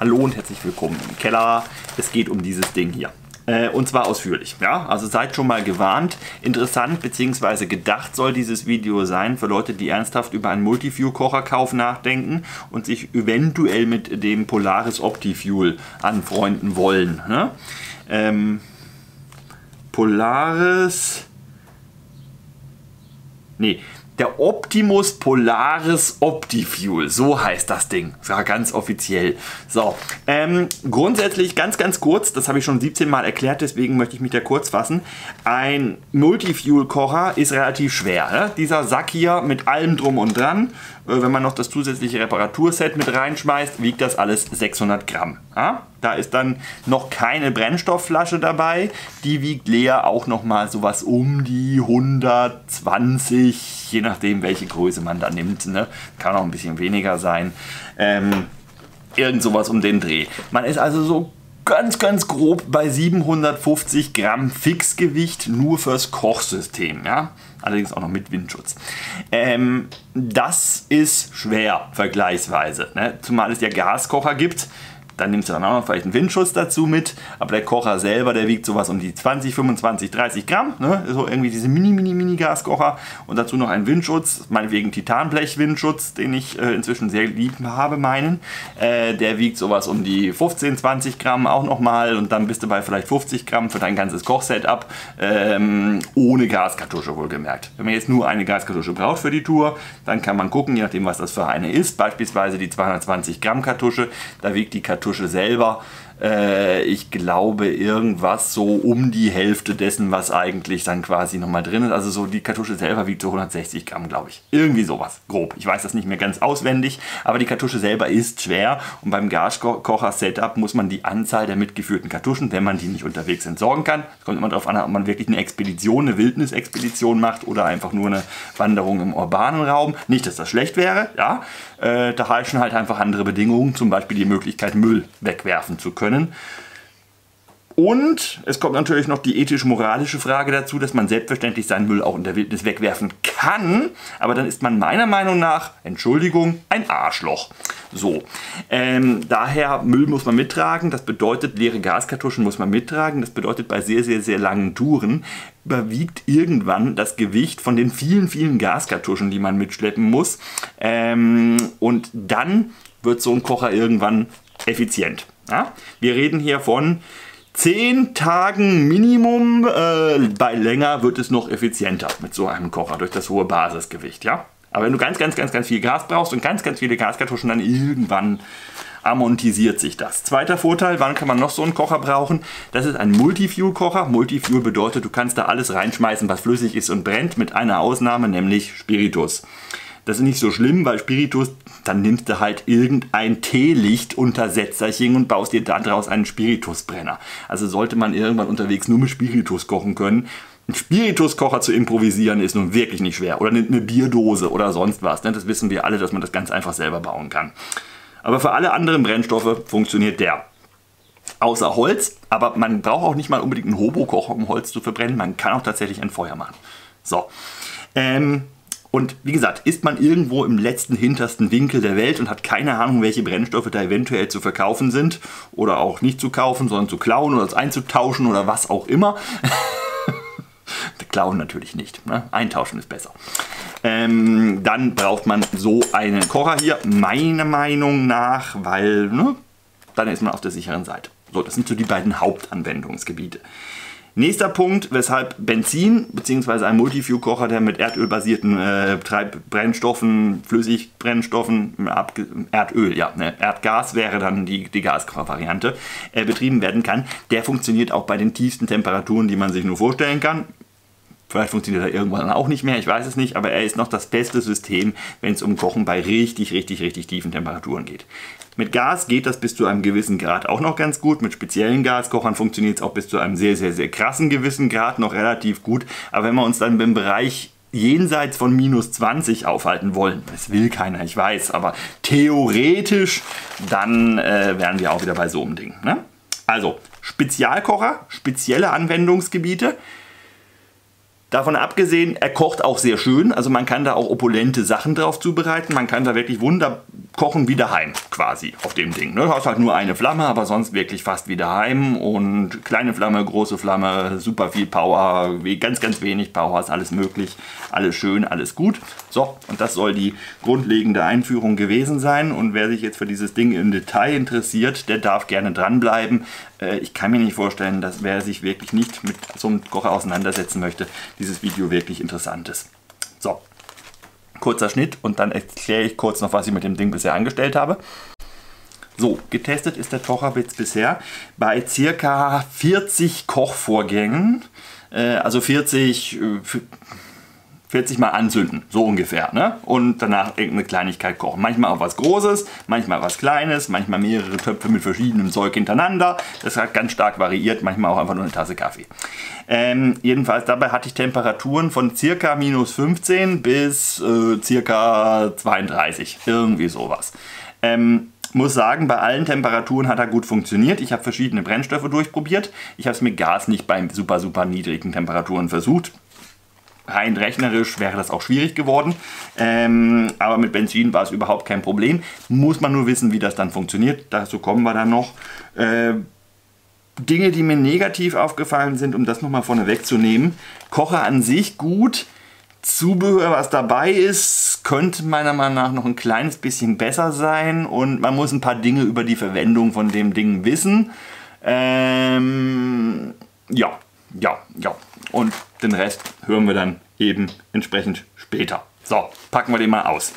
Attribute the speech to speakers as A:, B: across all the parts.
A: Hallo und herzlich willkommen im Keller. Es geht um dieses Ding hier. Äh, und zwar ausführlich. Ja? Also seid schon mal gewarnt. Interessant bzw. gedacht soll dieses Video sein für Leute, die ernsthaft über einen Multifuel-Kocherkauf nachdenken und sich eventuell mit dem Polaris Optifuel anfreunden wollen. Ne? Ähm, Polaris... Nee, der Optimus Polaris Optifuel, so heißt das Ding. War ganz offiziell. So, ähm, grundsätzlich ganz, ganz kurz, das habe ich schon 17 Mal erklärt, deswegen möchte ich mich da kurz fassen. Ein Multifuel-Kocher ist relativ schwer. Ne? Dieser Sack hier mit allem drum und dran, äh, wenn man noch das zusätzliche Reparaturset mit reinschmeißt, wiegt das alles 600 Gramm. Ja? Da ist dann noch keine Brennstoffflasche dabei. Die wiegt leer auch noch mal sowas um die 120, je nachdem welche Größe man da nimmt. Ne? Kann auch ein bisschen weniger sein. Ähm, irgend sowas um den Dreh. Man ist also so ganz, ganz grob bei 750 Gramm Fixgewicht nur fürs Kochsystem. Ja? Allerdings auch noch mit Windschutz. Ähm, das ist schwer vergleichsweise. Ne? Zumal es ja Gaskocher gibt dann nimmst du dann auch noch vielleicht einen Windschutz dazu mit. Aber der Kocher selber, der wiegt sowas um die 20, 25, 30 Gramm. Ne? So irgendwie diese mini, mini, mini Gaskocher. Und dazu noch ein Windschutz, meinetwegen Titanblech-Windschutz, den ich äh, inzwischen sehr lieb habe, meinen. Äh, der wiegt sowas um die 15, 20 Gramm auch nochmal. Und dann bist du bei vielleicht 50 Gramm für dein ganzes Kochsetup. Ähm, ohne Gaskartusche wohlgemerkt. Wenn man jetzt nur eine Gaskartusche braucht für die Tour, dann kann man gucken, je nachdem was das für eine ist. Beispielsweise die 220 Gramm Kartusche. Da wiegt die Kartusche Kartusche selber äh, ich glaube, irgendwas so um die Hälfte dessen, was eigentlich dann quasi nochmal drin ist. Also so die Kartusche selber wiegt so 160 Gramm, glaube ich. Irgendwie sowas, grob. Ich weiß das nicht mehr ganz auswendig, aber die Kartusche selber ist schwer und beim Gaskocher-Setup muss man die Anzahl der mitgeführten Kartuschen, wenn man die nicht unterwegs entsorgen kann, es kommt immer darauf an, ob man wirklich eine Expedition, eine Wildnisexpedition macht oder einfach nur eine Wanderung im urbanen Raum. Nicht, dass das schlecht wäre, ja. Äh, da herrschen halt einfach andere Bedingungen, zum Beispiel die Möglichkeit, Müll wegwerfen zu können können. Und es kommt natürlich noch die ethisch-moralische Frage dazu, dass man selbstverständlich seinen Müll auch in der Wildnis wegwerfen kann. Aber dann ist man meiner Meinung nach, Entschuldigung, ein Arschloch. So, ähm, daher Müll muss man mittragen. Das bedeutet, leere Gaskartuschen muss man mittragen. Das bedeutet, bei sehr, sehr, sehr langen Touren überwiegt irgendwann das Gewicht von den vielen, vielen Gaskartuschen, die man mitschleppen muss. Ähm, und dann wird so ein Kocher irgendwann effizient. Ja? Wir reden hier von 10 Tagen Minimum. Äh, bei länger wird es noch effizienter mit so einem Kocher durch das hohe Basisgewicht. Ja? Aber wenn du ganz, ganz, ganz, ganz viel Gas brauchst und ganz, ganz viele Gaskartuschen, dann irgendwann amortisiert sich das. Zweiter Vorteil, wann kann man noch so einen Kocher brauchen? Das ist ein Multifuel-Kocher. Multifuel bedeutet, du kannst da alles reinschmeißen, was flüssig ist und brennt, mit einer Ausnahme, nämlich Spiritus. Das ist nicht so schlimm, weil Spiritus, dann nimmst du halt irgendein Teelichtuntersetzerchen und baust dir daraus einen Spiritusbrenner. Also sollte man irgendwann unterwegs nur mit Spiritus kochen können. Ein Spirituskocher zu improvisieren ist nun wirklich nicht schwer. Oder eine Bierdose oder sonst was. Ne? Das wissen wir alle, dass man das ganz einfach selber bauen kann. Aber für alle anderen Brennstoffe funktioniert der. Außer Holz, aber man braucht auch nicht mal unbedingt einen Hobo-Kocher, um Holz zu verbrennen. Man kann auch tatsächlich ein Feuer machen. So. Ähm, und wie gesagt, ist man irgendwo im letzten, hintersten Winkel der Welt und hat keine Ahnung, welche Brennstoffe da eventuell zu verkaufen sind oder auch nicht zu kaufen, sondern zu klauen oder einzutauschen oder was auch immer. klauen natürlich nicht, ne? eintauschen ist besser. Ähm, dann braucht man so einen Kocher hier, meiner Meinung nach, weil ne, dann ist man auf der sicheren Seite. So, das sind so die beiden Hauptanwendungsgebiete. Nächster Punkt, weshalb Benzin bzw. ein Multifuel-Kocher, der mit erdölbasierten äh, Brennstoffen, Flüssigbrennstoffen, Erdöl, ja, ne, Erdgas wäre dann die, die Gaskocher-Variante, äh, betrieben werden kann, der funktioniert auch bei den tiefsten Temperaturen, die man sich nur vorstellen kann. Vielleicht funktioniert er irgendwann auch nicht mehr, ich weiß es nicht, aber er ist noch das beste System, wenn es um Kochen bei richtig, richtig, richtig tiefen Temperaturen geht. Mit Gas geht das bis zu einem gewissen Grad auch noch ganz gut. Mit speziellen Gaskochern funktioniert es auch bis zu einem sehr, sehr, sehr krassen gewissen Grad noch relativ gut. Aber wenn wir uns dann im Bereich jenseits von minus 20 aufhalten wollen, das will keiner, ich weiß, aber theoretisch, dann äh, wären wir auch wieder bei so einem Ding. Ne? Also, Spezialkocher, spezielle Anwendungsgebiete. Davon abgesehen, er kocht auch sehr schön. Also man kann da auch opulente Sachen drauf zubereiten. Man kann da wirklich Wunder kochen wie daheim quasi auf dem Ding. Ne? Du hast halt nur eine Flamme, aber sonst wirklich fast wie daheim. Und kleine Flamme, große Flamme, super viel Power, ganz, ganz wenig Power, ist alles möglich. Alles schön, alles gut. So, und das soll die grundlegende Einführung gewesen sein. Und wer sich jetzt für dieses Ding im Detail interessiert, der darf gerne dranbleiben. Äh, ich kann mir nicht vorstellen, dass wer sich wirklich nicht mit so einem Kocher auseinandersetzen möchte, dieses Video wirklich interessant ist. So, kurzer Schnitt und dann erkläre ich kurz noch, was ich mit dem Ding bisher angestellt habe. So, getestet ist der Kocherbitz bisher bei circa 40 Kochvorgängen, äh, also 40, 40 Mal anzünden, so ungefähr. Ne? Und danach irgendeine Kleinigkeit kochen. Manchmal auch was Großes, manchmal was Kleines, manchmal mehrere Töpfe mit verschiedenem Zeug hintereinander. Das hat ganz stark variiert, manchmal auch einfach nur eine Tasse Kaffee. Ähm, jedenfalls dabei hatte ich Temperaturen von circa minus 15 bis äh, circa 32, irgendwie sowas. Ähm, muss sagen, bei allen Temperaturen hat er gut funktioniert. Ich habe verschiedene Brennstoffe durchprobiert. Ich habe es mit Gas nicht bei super, super niedrigen Temperaturen versucht rein rechnerisch wäre das auch schwierig geworden. Ähm, aber mit Benzin war es überhaupt kein Problem. Muss man nur wissen, wie das dann funktioniert. Dazu kommen wir dann noch. Äh, Dinge, die mir negativ aufgefallen sind, um das nochmal vorne wegzunehmen. Kocher an sich gut. Zubehör, was dabei ist, könnte meiner Meinung nach noch ein kleines bisschen besser sein. Und man muss ein paar Dinge über die Verwendung von dem Ding wissen. Ähm, ja, ja, ja. Und den Rest hören wir dann eben entsprechend später. So, packen wir den mal aus.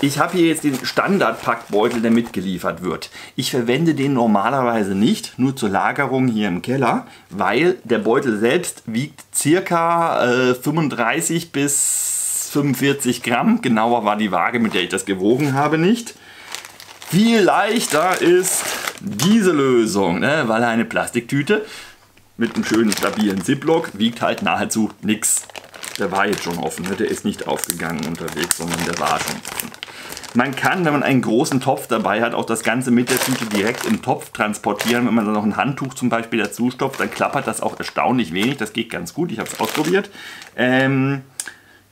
A: Ich habe hier jetzt den Standardpackbeutel, der mitgeliefert wird. Ich verwende den normalerweise nicht, nur zur Lagerung hier im Keller, weil der Beutel selbst wiegt circa äh, 35 bis 45 Gramm. Genauer war die Waage, mit der ich das gewogen habe, nicht. Viel leichter ist diese Lösung, ne? weil eine Plastiktüte mit einem schönen stabilen Ziplock wiegt halt nahezu nichts. Der war jetzt schon offen, ne? der ist nicht aufgegangen unterwegs, sondern der war schon offen. Man kann, wenn man einen großen Topf dabei hat, auch das Ganze mit der Tüte direkt im Topf transportieren. Wenn man dann noch ein Handtuch zum Beispiel dazu stopft, dann klappert das auch erstaunlich wenig. Das geht ganz gut, ich habe es ausprobiert. Ähm,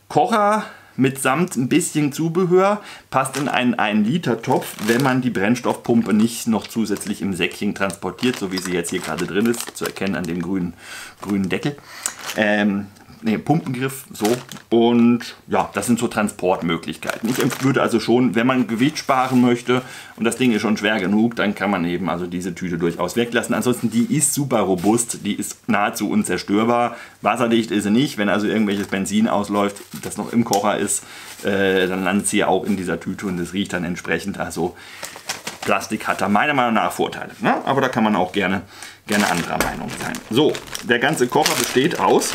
A: Kocher mitsamt ein bisschen Zubehör passt in einen 1 Liter Topf, wenn man die Brennstoffpumpe nicht noch zusätzlich im Säckchen transportiert, so wie sie jetzt hier gerade drin ist, zu erkennen an dem grünen, grünen Deckel. Ähm, nee, Pumpengriff, so. Und ja, das sind so Transportmöglichkeiten. Ich würde also schon, wenn man Gewicht sparen möchte und das Ding ist schon schwer genug, dann kann man eben also diese Tüte durchaus weglassen. Ansonsten, die ist super robust, die ist nahezu unzerstörbar. Wasserdicht ist sie nicht. Wenn also irgendwelches Benzin ausläuft, das noch im Kocher ist, äh, dann landet sie ja auch in dieser Tüte und es riecht dann entsprechend. Also Plastik hat da meiner Meinung nach Vorteile. Ne? Aber da kann man auch gerne, gerne anderer Meinung sein. So, der ganze Kocher besteht aus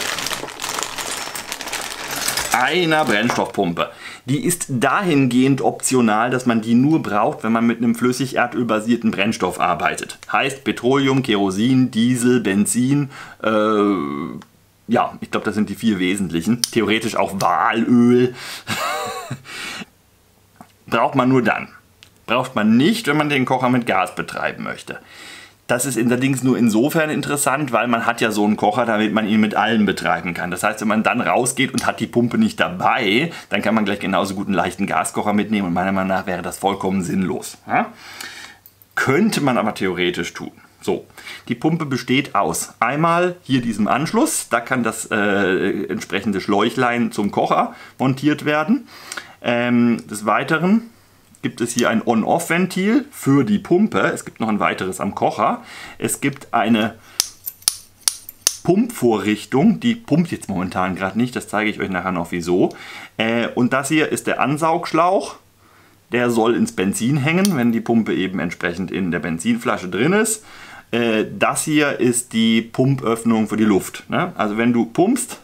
A: einer Brennstoffpumpe. Die ist dahingehend optional, dass man die nur braucht, wenn man mit einem flüssig erdölbasierten Brennstoff arbeitet. Heißt Petroleum, Kerosin, Diesel, Benzin, äh, ja, ich glaube, das sind die vier wesentlichen. Theoretisch auch Walöl. braucht man nur dann. Braucht man nicht, wenn man den Kocher mit Gas betreiben möchte. Das ist allerdings nur insofern interessant, weil man hat ja so einen Kocher, damit man ihn mit allem betreiben kann. Das heißt, wenn man dann rausgeht und hat die Pumpe nicht dabei, dann kann man gleich genauso gut einen leichten Gaskocher mitnehmen und meiner Meinung nach wäre das vollkommen sinnlos. Ja? Könnte man aber theoretisch tun. So, die Pumpe besteht aus einmal hier diesem Anschluss, da kann das äh, entsprechende Schläuchlein zum Kocher montiert werden. Ähm, des Weiteren gibt es hier ein On-Off-Ventil für die Pumpe. Es gibt noch ein weiteres am Kocher. Es gibt eine Pumpvorrichtung, die pumpt jetzt momentan gerade nicht, das zeige ich euch nachher noch wieso. Äh, und das hier ist der Ansaugschlauch. Der soll ins Benzin hängen, wenn die Pumpe eben entsprechend in der Benzinflasche drin ist. Äh, das hier ist die Pumpöffnung für die Luft. Ne? Also wenn du pumpst,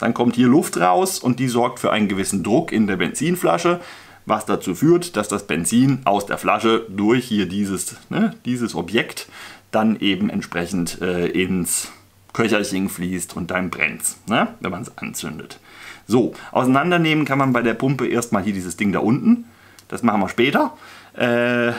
A: dann kommt hier Luft raus und die sorgt für einen gewissen Druck in der Benzinflasche was dazu führt, dass das Benzin aus der Flasche durch hier dieses, ne, dieses Objekt dann eben entsprechend äh, ins Köcherchen fließt und dann brennt ne, wenn man es anzündet. So, auseinandernehmen kann man bei der Pumpe erstmal hier dieses Ding da unten. Das machen wir später. Äh,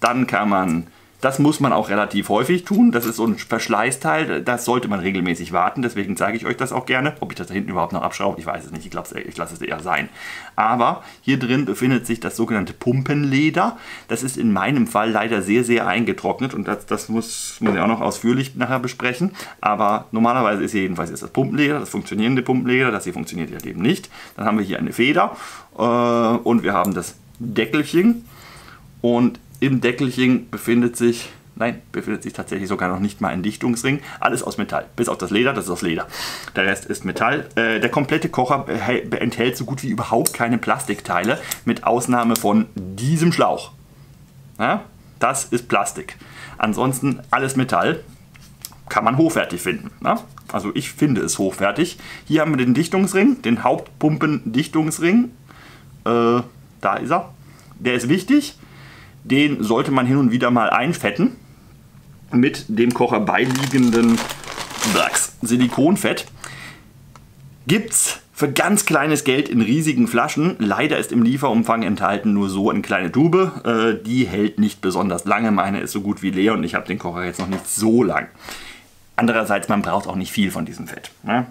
A: dann kann man Das muss man auch relativ häufig tun. Das ist so ein Verschleißteil. Das sollte man regelmäßig warten. Deswegen zeige ich euch das auch gerne. Ob ich das da hinten überhaupt noch abschraube, ich weiß es nicht. Ich, glaube, ich lasse es eher sein. Aber hier drin befindet sich das sogenannte Pumpenleder. Das ist in meinem Fall leider sehr, sehr eingetrocknet. Und das, das muss man ja auch noch ausführlich nachher besprechen. Aber normalerweise ist hier jedenfalls das Pumpenleder, das funktionierende Pumpenleder. Das hier funktioniert ja eben nicht. Dann haben wir hier eine Feder. Äh, und wir haben das Deckelchen. Und im Deckelchen befindet sich, nein, befindet sich tatsächlich sogar noch nicht mal ein Dichtungsring. Alles aus Metall, bis auf das Leder, das ist aus Leder. Der Rest ist Metall. Äh, der komplette Kocher enthält so gut wie überhaupt keine Plastikteile, mit Ausnahme von diesem Schlauch. Ja, das ist Plastik. Ansonsten alles Metall. Kann man hochwertig finden. Ja? Also ich finde es hochwertig. Hier haben wir den Dichtungsring, den Hauptpumpendichtungsring. Äh, da ist er. Der ist wichtig den sollte man hin und wieder mal einfetten mit dem Kocher beiliegenden Silikonfett. Gibt es für ganz kleines Geld in riesigen Flaschen. Leider ist im Lieferumfang enthalten nur so eine kleine Tube. Äh, die hält nicht besonders lange. Meine ist so gut wie leer und ich habe den Kocher jetzt noch nicht so lang. Andererseits, man braucht auch nicht viel von diesem Fett. Ne?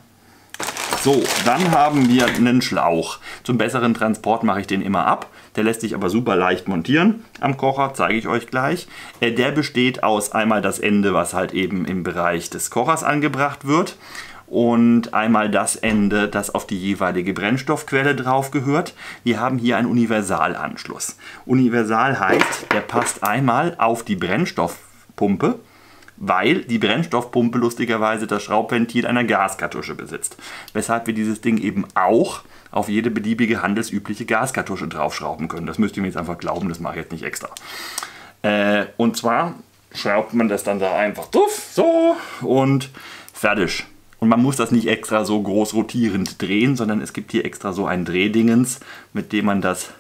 A: So, dann haben wir einen Schlauch. Zum besseren Transport mache ich den immer ab. Der lässt sich aber super leicht montieren am Kocher, zeige ich euch gleich. Äh, der besteht aus einmal das Ende, was halt eben im Bereich des Kochers angebracht wird und einmal das Ende, das auf die jeweilige Brennstoffquelle drauf gehört. Wir haben hier einen Universalanschluss. Universal heißt, der passt einmal auf die Brennstoffpumpe weil die Brennstoffpumpe lustigerweise das Schraubventil einer Gaskartusche besitzt. Weshalb wir dieses Ding eben auch auf jede beliebige handelsübliche Gaskartusche draufschrauben können. Das müsst ihr mir jetzt einfach glauben, das mache ich jetzt nicht extra. Äh, und zwar schraubt man das dann da einfach drauf, so und fertig. Und man muss das nicht extra so groß rotierend drehen, sondern es gibt hier extra so ein Drehdingens, mit dem man das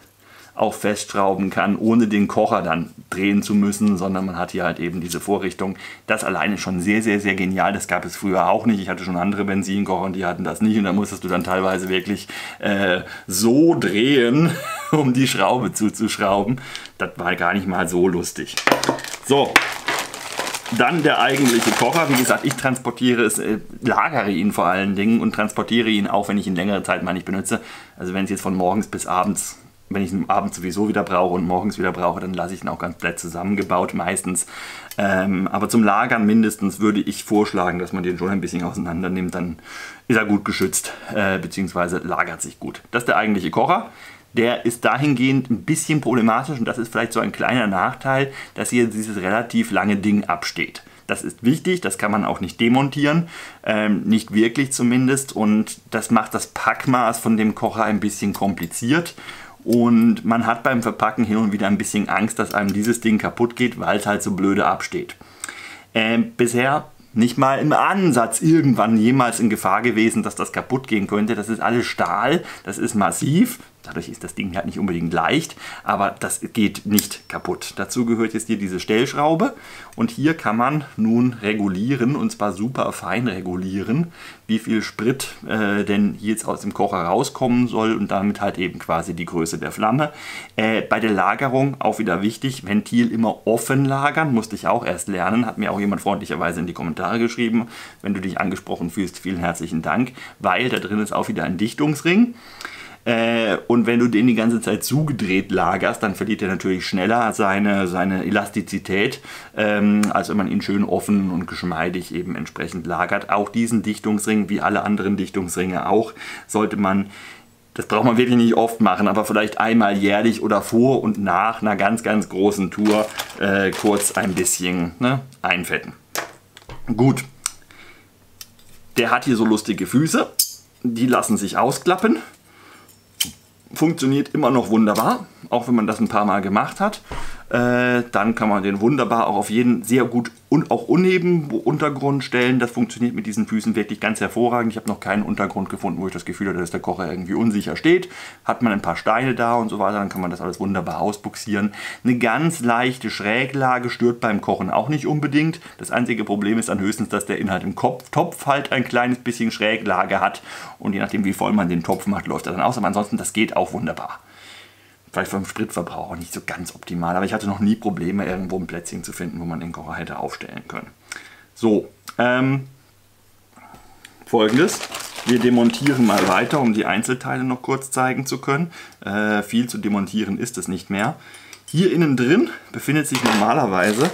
A: auch festschrauben kann, ohne den Kocher dann drehen zu müssen, sondern man hat hier halt eben diese Vorrichtung. Das alleine schon sehr, sehr, sehr genial. Das gab es früher auch nicht. Ich hatte schon andere Benzinkocher und die hatten das nicht und da musstest du dann teilweise wirklich äh, so drehen, um die Schraube zuzuschrauben. Das war gar nicht mal so lustig. So, dann der eigentliche Kocher. Wie gesagt, ich transportiere es, äh, lagere ihn vor allen Dingen und transportiere ihn auch, wenn ich ihn längere Zeit mal nicht benutze. Also wenn es jetzt von morgens bis abends wenn ich ihn abends sowieso wieder brauche und morgens wieder brauche, dann lasse ich ihn auch ganz komplett zusammengebaut meistens. Ähm, aber zum Lagern mindestens würde ich vorschlagen, dass man den schon ein bisschen auseinander nimmt, dann ist er gut geschützt, äh, beziehungsweise lagert sich gut. Das ist der eigentliche Kocher. Der ist dahingehend ein bisschen problematisch und das ist vielleicht so ein kleiner Nachteil, dass hier dieses relativ lange Ding absteht. Das ist wichtig, das kann man auch nicht demontieren, ähm, nicht wirklich zumindest und das macht das Packmaß von dem Kocher ein bisschen kompliziert und man hat beim Verpacken hin und wieder ein bisschen Angst, dass einem dieses Ding kaputt geht, weil es halt so blöde absteht. Ähm, bisher nicht mal im Ansatz irgendwann jemals in Gefahr gewesen, dass das kaputt gehen könnte. Das ist alles Stahl, das ist massiv, Dadurch ist das Ding halt nicht unbedingt leicht, aber das geht nicht kaputt. Dazu gehört jetzt hier diese Stellschraube und hier kann man nun regulieren und zwar super fein regulieren, wie viel Sprit äh, denn jetzt aus dem Kocher rauskommen soll und damit halt eben quasi die Größe der Flamme. Äh, bei der Lagerung auch wieder wichtig, Ventil immer offen lagern, musste ich auch erst lernen, hat mir auch jemand freundlicherweise in die Kommentare geschrieben. Wenn du dich angesprochen fühlst, vielen herzlichen Dank, weil da drin ist auch wieder ein Dichtungsring. Äh, und wenn du den die ganze Zeit zugedreht lagerst, dann verliert er natürlich schneller seine, seine Elastizität, ähm, als wenn man ihn schön offen und geschmeidig eben entsprechend lagert. Auch diesen Dichtungsring, wie alle anderen Dichtungsringe auch, sollte man das braucht man wirklich nicht oft machen, aber vielleicht einmal jährlich oder vor und nach einer ganz, ganz großen Tour äh, kurz ein bisschen ne, einfetten. Gut. Der hat hier so lustige Füße. Die lassen sich ausklappen funktioniert immer noch wunderbar, auch wenn man das ein paar Mal gemacht hat. Äh, dann kann man den wunderbar auch auf jeden sehr gut und auch uneben Untergrund stellen. Das funktioniert mit diesen Füßen wirklich ganz hervorragend. Ich habe noch keinen Untergrund gefunden, wo ich das Gefühl hatte, dass der Kocher irgendwie unsicher steht. Hat man ein paar Steine da und so weiter, dann kann man das alles wunderbar ausbuxieren. Eine ganz leichte Schräglage stört beim Kochen auch nicht unbedingt. Das einzige Problem ist dann höchstens, dass der Inhalt im Kopf, Topf halt ein kleines bisschen Schräglage hat. Und je nachdem, wie voll man den Topf macht, läuft er dann aus. Aber ansonsten, das geht auch wunderbar. Vielleicht vom Spritverbrauch auch nicht so ganz optimal, aber ich hatte noch nie Probleme, irgendwo ein Plätzchen zu finden, wo man den Kocher hätte aufstellen können. So, ähm, folgendes. Wir demontieren mal weiter, um die Einzelteile noch kurz zeigen zu können. Äh, viel zu demontieren ist es nicht mehr. Hier innen drin befindet sich normalerweise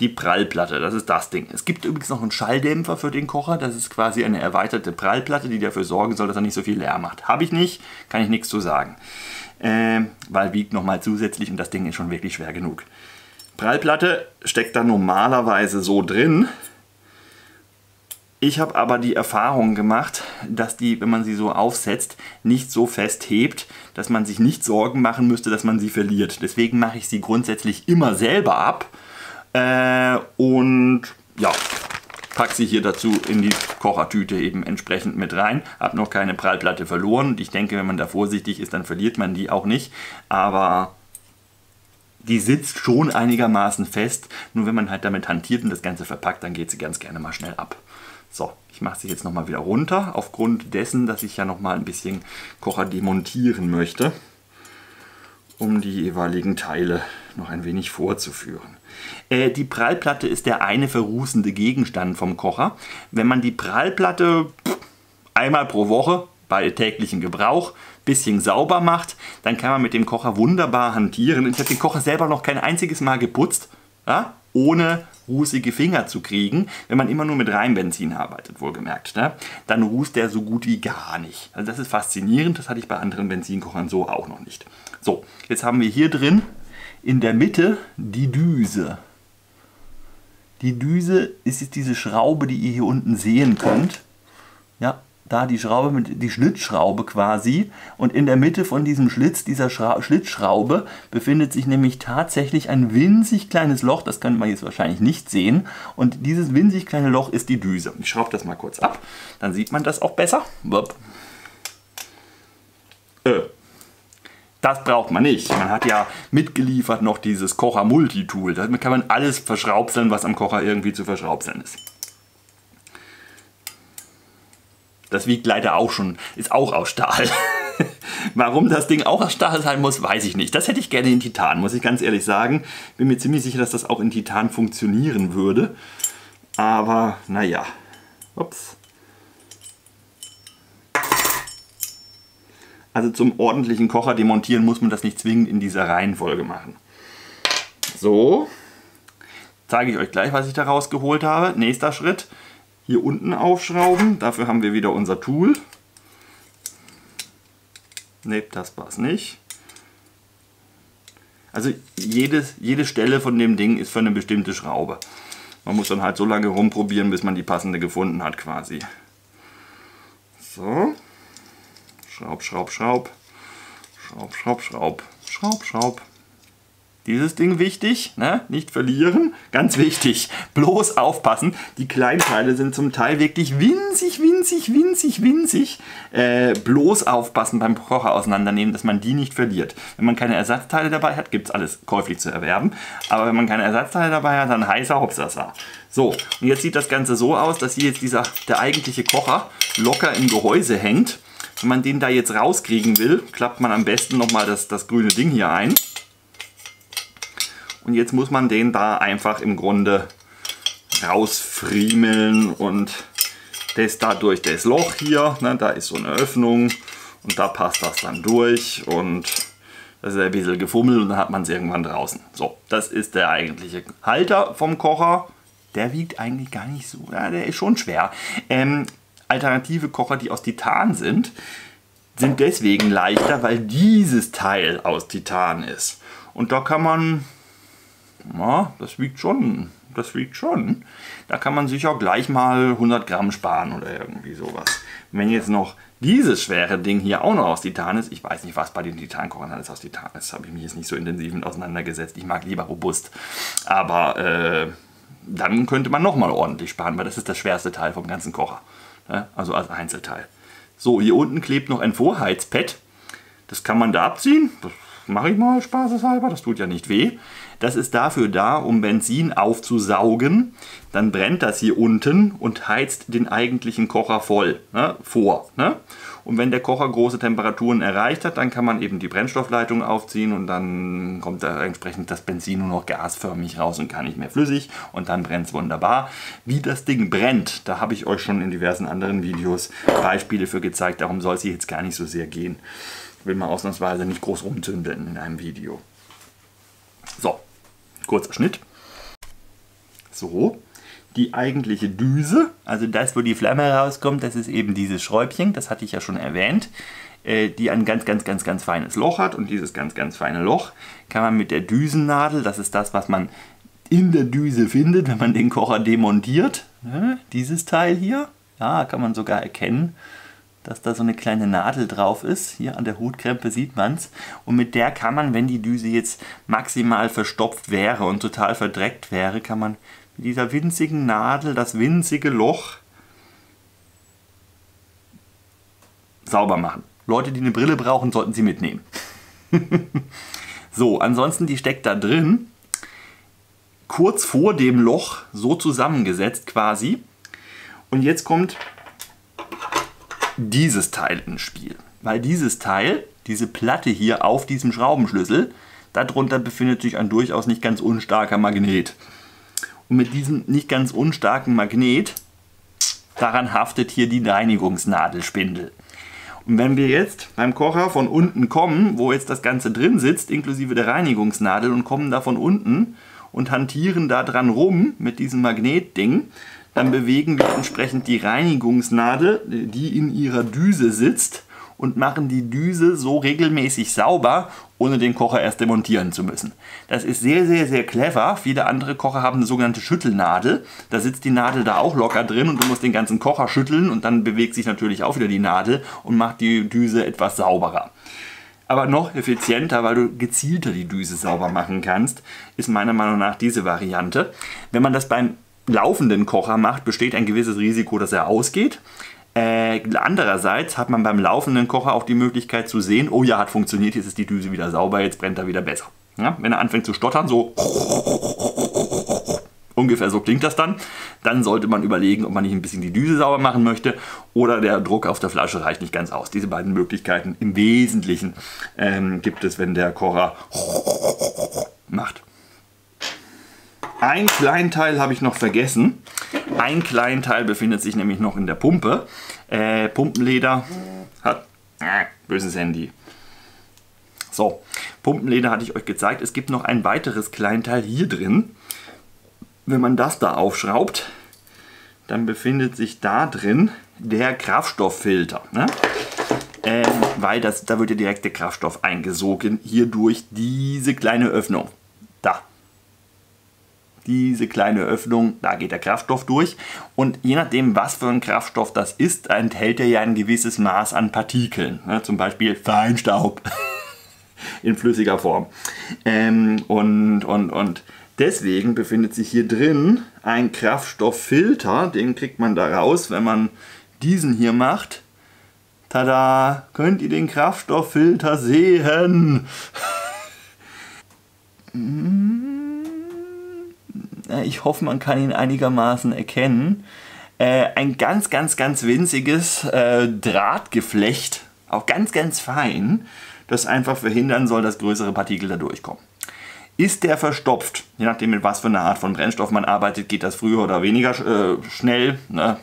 A: die Prallplatte. Das ist das Ding. Es gibt übrigens noch einen Schalldämpfer für den Kocher. Das ist quasi eine erweiterte Prallplatte, die dafür sorgen soll, dass er nicht so viel Lärm macht. Habe ich nicht, kann ich nichts zu sagen. Äh, weil wiegt nochmal zusätzlich und das Ding ist schon wirklich schwer genug. Prallplatte steckt dann normalerweise so drin. Ich habe aber die Erfahrung gemacht, dass die, wenn man sie so aufsetzt, nicht so fest hebt, dass man sich nicht Sorgen machen müsste, dass man sie verliert. Deswegen mache ich sie grundsätzlich immer selber ab äh, und ja, packe sie hier dazu in die Kochertüte eben entsprechend mit rein. Habe noch keine Prallplatte verloren und ich denke, wenn man da vorsichtig ist, dann verliert man die auch nicht. Aber die sitzt schon einigermaßen fest. Nur wenn man halt damit hantiert und das Ganze verpackt, dann geht sie ganz gerne mal schnell ab. So, ich mache sie jetzt nochmal wieder runter, aufgrund dessen, dass ich ja nochmal ein bisschen Kocher demontieren möchte, um die jeweiligen Teile noch ein wenig vorzuführen. Äh, die Prallplatte ist der eine verrußende Gegenstand vom Kocher. Wenn man die Prallplatte einmal pro Woche bei täglichem Gebrauch bisschen sauber macht, dann kann man mit dem Kocher wunderbar hantieren. Ich habe den Kocher selber noch kein einziges Mal geputzt, ja, ohne rußige Finger zu kriegen, wenn man immer nur mit Reinbenzin arbeitet, wohlgemerkt. Ne? Dann rußt der so gut wie gar nicht. Also das ist faszinierend, das hatte ich bei anderen Benzinkochern so auch noch nicht. So, jetzt haben wir hier drin in der Mitte die Düse. Die Düse ist jetzt diese Schraube, die ihr hier unten sehen könnt. Ja, da die Schraube mit die Schlitzschraube quasi und in der Mitte von diesem Schlitz, dieser Schra Schlitzschraube, befindet sich nämlich tatsächlich ein winzig kleines Loch, das könnte man jetzt wahrscheinlich nicht sehen und dieses winzig kleine Loch ist die Düse. Ich schraube das mal kurz ab, dann sieht man das auch besser. Äh, das braucht man nicht. Man hat ja mitgeliefert noch dieses Kocher Multitool. Damit kann man alles verschraubseln, was am Kocher irgendwie zu verschraubseln ist. Das wiegt leider auch schon, ist auch aus Stahl. Warum das Ding auch aus Stahl sein muss, weiß ich nicht. Das hätte ich gerne in Titan, muss ich ganz ehrlich sagen. Bin mir ziemlich sicher, dass das auch in Titan funktionieren würde. Aber naja. Ups. Also zum ordentlichen Kocher demontieren muss man das nicht zwingend in dieser Reihenfolge machen. So, zeige ich euch gleich, was ich da rausgeholt habe. Nächster Schritt, hier unten aufschrauben. Dafür haben wir wieder unser Tool. Ne, das war es nicht. Also jedes, jede Stelle von dem Ding ist für eine bestimmte Schraube. Man muss dann halt so lange rumprobieren, bis man die passende gefunden hat quasi. So. Schraub, schraub, schraub. Schraub, schraub, schraub. Schraub, schraub. Dieses Ding wichtig, ne? nicht verlieren, ganz wichtig. Bloß aufpassen, die Kleinteile sind zum Teil wirklich winzig, winzig, winzig, winzig. Äh, bloß aufpassen beim Kocher auseinandernehmen, dass man die nicht verliert. Wenn man keine Ersatzteile dabei hat, gibt es alles käuflich zu erwerben. Aber wenn man keine Ersatzteile dabei hat, dann heißer Hopsasa. So, und jetzt sieht das Ganze so aus, dass hier jetzt dieser, der eigentliche Kocher locker im Gehäuse hängt. Wenn man den da jetzt rauskriegen will, klappt man am besten nochmal das, das grüne Ding hier ein. Und jetzt muss man den da einfach im Grunde rausfriemeln und das da durch das Loch hier, ne, da ist so eine Öffnung und da passt das dann durch und das ist ein bisschen gefummelt und dann hat man es irgendwann draußen. So, das ist der eigentliche Halter vom Kocher. Der wiegt eigentlich gar nicht so, ja, der ist schon schwer. Ähm, alternative Kocher, die aus Titan sind, sind deswegen leichter, weil dieses Teil aus Titan ist. Und da kann man, ja, das wiegt schon, das wiegt schon. Da kann man sicher gleich mal 100 Gramm sparen oder irgendwie sowas. Wenn jetzt noch dieses schwere Ding hier auch noch aus Titan ist, ich weiß nicht, was bei den Titankochern alles aus Titan ist, habe ich mich jetzt nicht so intensiv mit auseinandergesetzt. Ich mag lieber robust. Aber äh, dann könnte man nochmal ordentlich sparen, weil das ist das schwerste Teil vom ganzen Kocher also als Einzelteil. So, hier unten klebt noch ein Vorheizpad. Das kann man da abziehen. Das mache ich mal spaßeshalber, das tut ja nicht weh. Das ist dafür da, um Benzin aufzusaugen. Dann brennt das hier unten und heizt den eigentlichen Kocher voll ne, vor. Ne? Und wenn der Kocher große Temperaturen erreicht hat, dann kann man eben die Brennstoffleitung aufziehen und dann kommt da entsprechend das Benzin nur noch gasförmig raus und gar nicht mehr flüssig und dann brennt es wunderbar. Wie das Ding brennt, da habe ich euch schon in diversen anderen Videos Beispiele für gezeigt. Darum soll es hier jetzt gar nicht so sehr gehen. Ich will mal ausnahmsweise nicht groß rumzündeln in einem Video. So, kurzer Schnitt. So, die eigentliche Düse, also das, wo die Flamme rauskommt, das ist eben dieses Schräubchen, das hatte ich ja schon erwähnt, äh, die ein ganz, ganz, ganz, ganz feines Loch hat. Und dieses ganz, ganz feine Loch kann man mit der Düsennadel, das ist das, was man in der Düse findet, wenn man den Kocher demontiert, ne? dieses Teil hier, ja, kann man sogar erkennen, dass da so eine kleine Nadel drauf ist. Hier an der Hutkrempe sieht man es. Und mit der kann man, wenn die Düse jetzt maximal verstopft wäre und total verdreckt wäre, kann man mit dieser winzigen Nadel das winzige Loch sauber machen. Leute, die eine Brille brauchen, sollten sie mitnehmen. so, ansonsten, die steckt da drin, kurz vor dem Loch, so zusammengesetzt quasi. Und jetzt kommt dieses Teil ins Spiel. Weil dieses Teil, diese Platte hier auf diesem Schraubenschlüssel, darunter befindet sich ein durchaus nicht ganz unstarker Magnet. Und mit diesem nicht ganz unstarken Magnet, daran haftet hier die Reinigungsnadelspindel. Und wenn wir jetzt beim Kocher von unten kommen, wo jetzt das Ganze drin sitzt, inklusive der Reinigungsnadel, und kommen da von unten und hantieren da dran rum mit diesem Magnetding, dann bewegen wir entsprechend die Reinigungsnadel, die in ihrer Düse sitzt, und machen die Düse so regelmäßig sauber, ohne den Kocher erst demontieren zu müssen. Das ist sehr, sehr, sehr clever. Viele andere Kocher haben eine sogenannte Schüttelnadel. Da sitzt die Nadel da auch locker drin und du musst den ganzen Kocher schütteln und dann bewegt sich natürlich auch wieder die Nadel und macht die Düse etwas sauberer. Aber noch effizienter, weil du gezielter die Düse sauber machen kannst, ist meiner Meinung nach diese Variante. Wenn man das beim laufenden Kocher macht, besteht ein gewisses Risiko, dass er ausgeht. Äh, andererseits hat man beim laufenden Kocher auch die Möglichkeit zu sehen, oh ja, hat funktioniert, jetzt ist die Düse wieder sauber, jetzt brennt er wieder besser. Ja, wenn er anfängt zu stottern, so ungefähr so klingt das dann, dann sollte man überlegen, ob man nicht ein bisschen die Düse sauber machen möchte oder der Druck auf der Flasche reicht nicht ganz aus. Diese beiden Möglichkeiten im Wesentlichen ähm, gibt es, wenn der Kocher macht. Ein kleinen Teil habe ich noch vergessen. Ein kleinen Teil befindet sich nämlich noch in der Pumpe. Äh, Pumpenleder hat... Äh, böses Handy. So, Pumpenleder hatte ich euch gezeigt. Es gibt noch ein weiteres Kleinteil hier drin. Wenn man das da aufschraubt, dann befindet sich da drin der Kraftstofffilter. Ne? Ähm, weil das, da wird ja direkt der Kraftstoff eingesogen, hier durch diese kleine Öffnung. Da, diese kleine Öffnung, da geht der Kraftstoff durch. Und je nachdem, was für ein Kraftstoff das ist, enthält er ja ein gewisses Maß an Partikeln. Ne? Zum Beispiel Feinstaub in flüssiger Form. Ähm, und, und, und deswegen befindet sich hier drin ein Kraftstofffilter. Den kriegt man da raus, wenn man diesen hier macht. Tada! Könnt ihr den Kraftstofffilter sehen? Äh, ich hoffe, man kann ihn einigermaßen erkennen. Äh, ein ganz, ganz, ganz winziges äh, Drahtgeflecht, auch ganz, ganz fein, das einfach verhindern soll, dass größere Partikel da durchkommen. Ist der verstopft, je nachdem mit was für einer Art von Brennstoff man arbeitet, geht das früher oder weniger äh, schnell. Ne?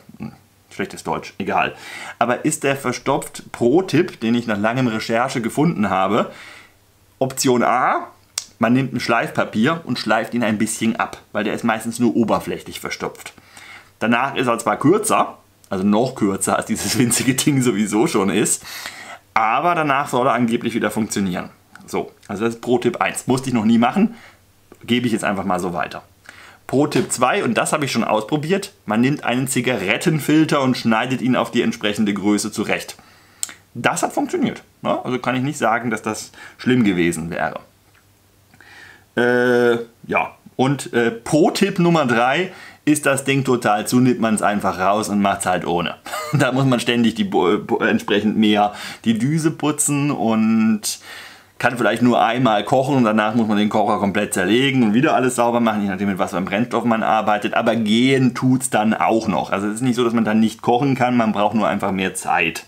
A: Schlechtes Deutsch, egal. Aber ist der verstopft, Pro-Tipp, den ich nach langem Recherche gefunden habe, Option A, man nimmt ein Schleifpapier und schleift ihn ein bisschen ab, weil der ist meistens nur oberflächlich verstopft. Danach ist er zwar kürzer, also noch kürzer als dieses winzige Ding sowieso schon ist, aber danach soll er angeblich wieder funktionieren. So, also das ist Pro-Tipp 1. Musste ich noch nie machen, gebe ich jetzt einfach mal so weiter. Pro-Tipp 2, und das habe ich schon ausprobiert, man nimmt einen Zigarettenfilter und schneidet ihn auf die entsprechende Größe zurecht. Das hat funktioniert. Ne? Also kann ich nicht sagen, dass das schlimm gewesen wäre. Äh, ja, und äh, Pro-Tipp Nummer 3 ist das Ding total zu, nimmt man es einfach raus und macht es halt ohne. da muss man ständig die, äh, entsprechend mehr die Düse putzen und kann vielleicht nur einmal kochen und danach muss man den Kocher komplett zerlegen und wieder alles sauber machen, je nachdem mit was für einem Brennstoff man arbeitet. Aber gehen tut es dann auch noch. Also es ist nicht so, dass man dann nicht kochen kann, man braucht nur einfach mehr Zeit.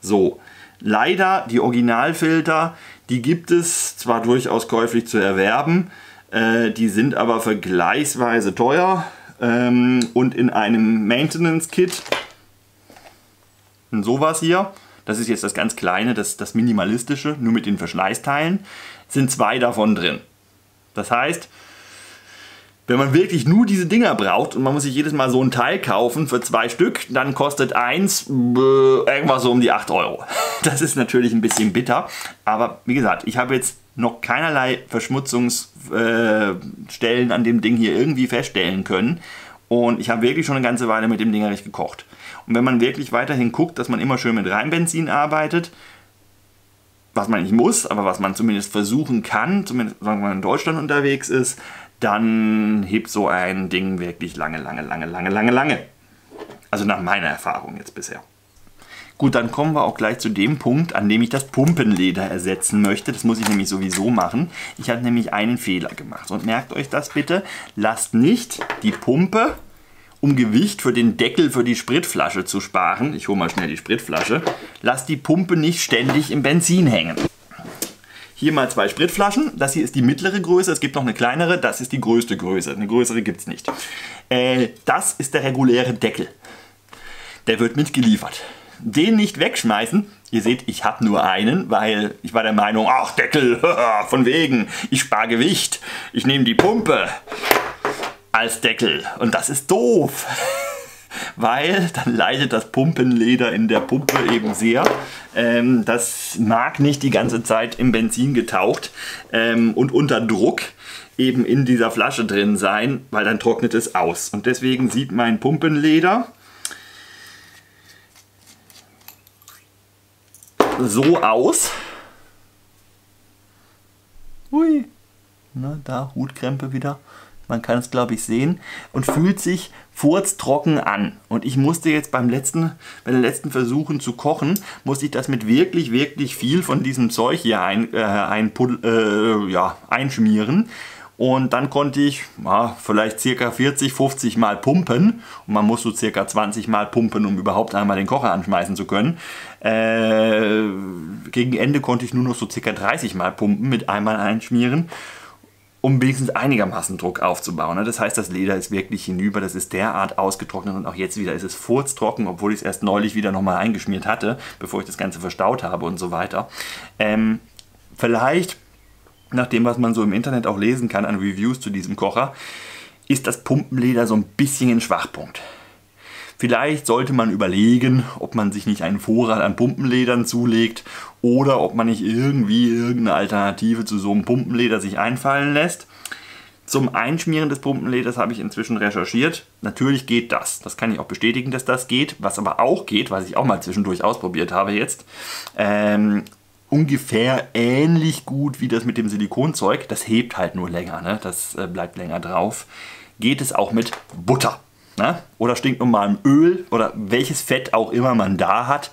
A: So, leider die Originalfilter, die gibt es zwar durchaus käuflich zu erwerben, äh, die sind aber vergleichsweise teuer ähm, und in einem Maintenance-Kit, sowas hier, das ist jetzt das ganz kleine, das, das minimalistische, nur mit den Verschleißteilen, sind zwei davon drin. Das heißt, wenn man wirklich nur diese Dinger braucht und man muss sich jedes Mal so ein Teil kaufen für zwei Stück, dann kostet eins äh, irgendwas so um die 8 Euro. Das ist natürlich ein bisschen bitter, aber wie gesagt, ich habe jetzt noch keinerlei Verschmutzungsstellen äh, an dem Ding hier irgendwie feststellen können und ich habe wirklich schon eine ganze Weile mit dem Ding richtig gekocht. Und wenn man wirklich weiterhin guckt, dass man immer schön mit Reinbenzin arbeitet, was man nicht muss, aber was man zumindest versuchen kann, zumindest wenn man in Deutschland unterwegs ist, dann hebt so ein Ding wirklich lange, lange, lange, lange, lange, lange. Also nach meiner Erfahrung jetzt bisher. Gut, dann kommen wir auch gleich zu dem Punkt, an dem ich das Pumpenleder ersetzen möchte. Das muss ich nämlich sowieso machen. Ich habe nämlich einen Fehler gemacht. Und merkt euch das bitte, lasst nicht die Pumpe um Gewicht für den Deckel für die Spritflasche zu sparen, ich hole mal schnell die Spritflasche, lasst die Pumpe nicht ständig im Benzin hängen. Hier mal zwei Spritflaschen. Das hier ist die mittlere Größe. Es gibt noch eine kleinere. Das ist die größte Größe. Eine größere gibt es nicht. Äh, das ist der reguläre Deckel. Der wird mitgeliefert. Den nicht wegschmeißen. Ihr seht, ich habe nur einen, weil ich war der Meinung, ach Deckel, von wegen, ich spare Gewicht. Ich nehme die Pumpe als Deckel. Und das ist doof. Weil dann leidet das Pumpenleder in der Pumpe eben sehr. Ähm, das mag nicht die ganze Zeit im Benzin getaucht ähm, und unter Druck eben in dieser Flasche drin sein, weil dann trocknet es aus. Und deswegen sieht mein Pumpenleder so aus. Hui, na da, Hutkrempe wieder man kann es glaube ich sehen, und fühlt sich furztrocken an. Und ich musste jetzt beim letzten, bei den letzten Versuchen zu kochen, musste ich das mit wirklich, wirklich viel von diesem Zeug hier ein, äh, ein, äh, ja, einschmieren. Und dann konnte ich ja, vielleicht circa 40, 50 Mal pumpen. Und man muss so circa 20 Mal pumpen, um überhaupt einmal den Kocher anschmeißen zu können. Äh, gegen Ende konnte ich nur noch so circa 30 Mal pumpen mit einmal einschmieren um wenigstens einigermaßen Druck aufzubauen. Ne? Das heißt, das Leder ist wirklich hinüber, das ist derart ausgetrocknet und auch jetzt wieder ist es furztrocken, obwohl ich es erst neulich wieder nochmal eingeschmiert hatte, bevor ich das Ganze verstaut habe und so weiter. Ähm, vielleicht, nach dem, was man so im Internet auch lesen kann an Reviews zu diesem Kocher, ist das Pumpenleder so ein bisschen ein Schwachpunkt. Vielleicht sollte man überlegen, ob man sich nicht einen Vorrat an Pumpenledern zulegt oder ob man nicht irgendwie irgendeine Alternative zu so einem Pumpenleder sich einfallen lässt. Zum Einschmieren des Pumpenleders habe ich inzwischen recherchiert. Natürlich geht das. Das kann ich auch bestätigen, dass das geht. Was aber auch geht, was ich auch mal zwischendurch ausprobiert habe jetzt, ähm, ungefähr ähnlich gut wie das mit dem Silikonzeug. Das hebt halt nur länger, ne? das äh, bleibt länger drauf. Geht es auch mit Butter ne? oder stinknormalem Öl oder welches Fett auch immer man da hat.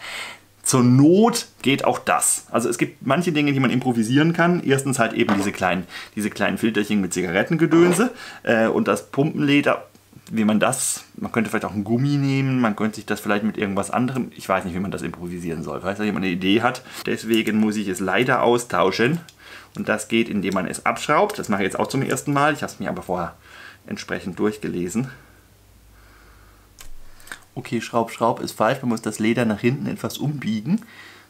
A: Zur Not geht auch das. Also es gibt manche Dinge, die man improvisieren kann. Erstens halt eben diese kleinen, diese kleinen Filterchen mit Zigarettengedönse äh, und das Pumpenleder. Wie man das, man könnte vielleicht auch ein Gummi nehmen, man könnte sich das vielleicht mit irgendwas anderem, ich weiß nicht, wie man das improvisieren soll. Falls da jemand eine Idee hat, deswegen muss ich es leider austauschen. Und das geht, indem man es abschraubt. Das mache ich jetzt auch zum ersten Mal. Ich habe es mir aber vorher entsprechend durchgelesen okay, Schraub, Schraub ist falsch, man muss das Leder nach hinten etwas umbiegen.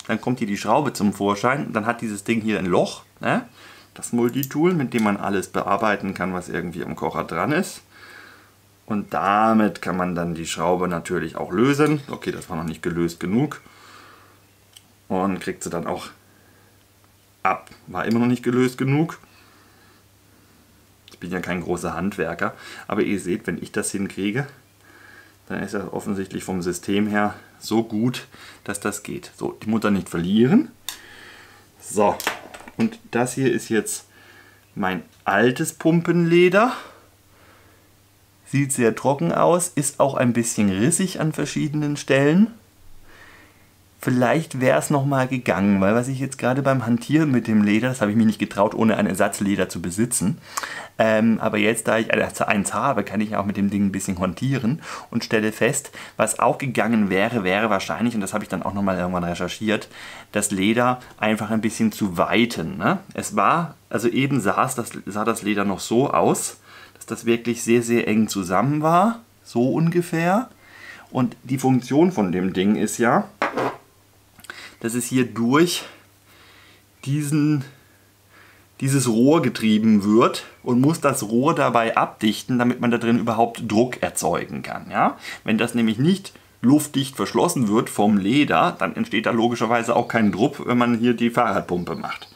A: Dann kommt hier die Schraube zum Vorschein. Dann hat dieses Ding hier ein Loch. Ne? Das Multitool, mit dem man alles bearbeiten kann, was irgendwie am Kocher dran ist. Und damit kann man dann die Schraube natürlich auch lösen. Okay, das war noch nicht gelöst genug. Und kriegt sie dann auch ab. War immer noch nicht gelöst genug. Ich bin ja kein großer Handwerker. Aber ihr seht, wenn ich das hinkriege, dann ist er offensichtlich vom System her so gut, dass das geht. So, die Mutter nicht verlieren. So, und das hier ist jetzt mein altes Pumpenleder. Sieht sehr trocken aus, ist auch ein bisschen rissig an verschiedenen Stellen. Vielleicht wäre es nochmal gegangen, weil was ich jetzt gerade beim Hantieren mit dem Leder, das habe ich mir nicht getraut, ohne ein Ersatzleder zu besitzen. Ähm, aber jetzt, da ich eins habe, kann ich auch mit dem Ding ein bisschen hantieren und stelle fest, was auch gegangen wäre, wäre wahrscheinlich, und das habe ich dann auch nochmal irgendwann recherchiert, das Leder einfach ein bisschen zu weiten. Ne? Es war, also eben saß das, sah das Leder noch so aus, dass das wirklich sehr, sehr eng zusammen war, so ungefähr. Und die Funktion von dem Ding ist ja, dass es hier durch diesen, dieses Rohr getrieben wird und muss das Rohr dabei abdichten, damit man da drin überhaupt Druck erzeugen kann. Ja? Wenn das nämlich nicht luftdicht verschlossen wird vom Leder, dann entsteht da logischerweise auch kein Druck, wenn man hier die Fahrradpumpe macht.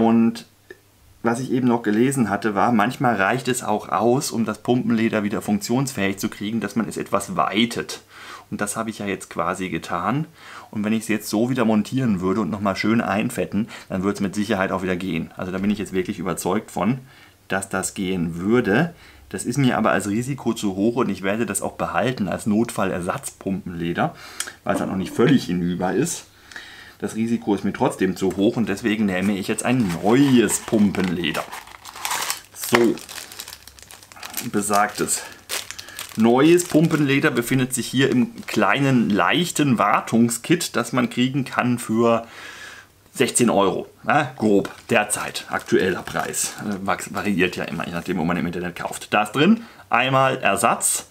A: Und was ich eben noch gelesen hatte, war, manchmal reicht es auch aus, um das Pumpenleder wieder funktionsfähig zu kriegen, dass man es etwas weitet. Und das habe ich ja jetzt quasi getan. Und wenn ich es jetzt so wieder montieren würde und nochmal schön einfetten, dann würde es mit Sicherheit auch wieder gehen. Also da bin ich jetzt wirklich überzeugt von, dass das gehen würde. Das ist mir aber als Risiko zu hoch und ich werde das auch behalten als Notfallersatzpumpenleder, weil es dann noch nicht völlig hinüber ist. Das Risiko ist mir trotzdem zu hoch und deswegen nehme ich jetzt ein neues Pumpenleder. So, besagtes neues Pumpenleder befindet sich hier im kleinen leichten Wartungskit, das man kriegen kann für 16 Euro. Ja, grob, derzeit, aktueller Preis. Äh, variiert ja immer, je nachdem, wo man im Internet kauft. Da ist drin einmal Ersatz,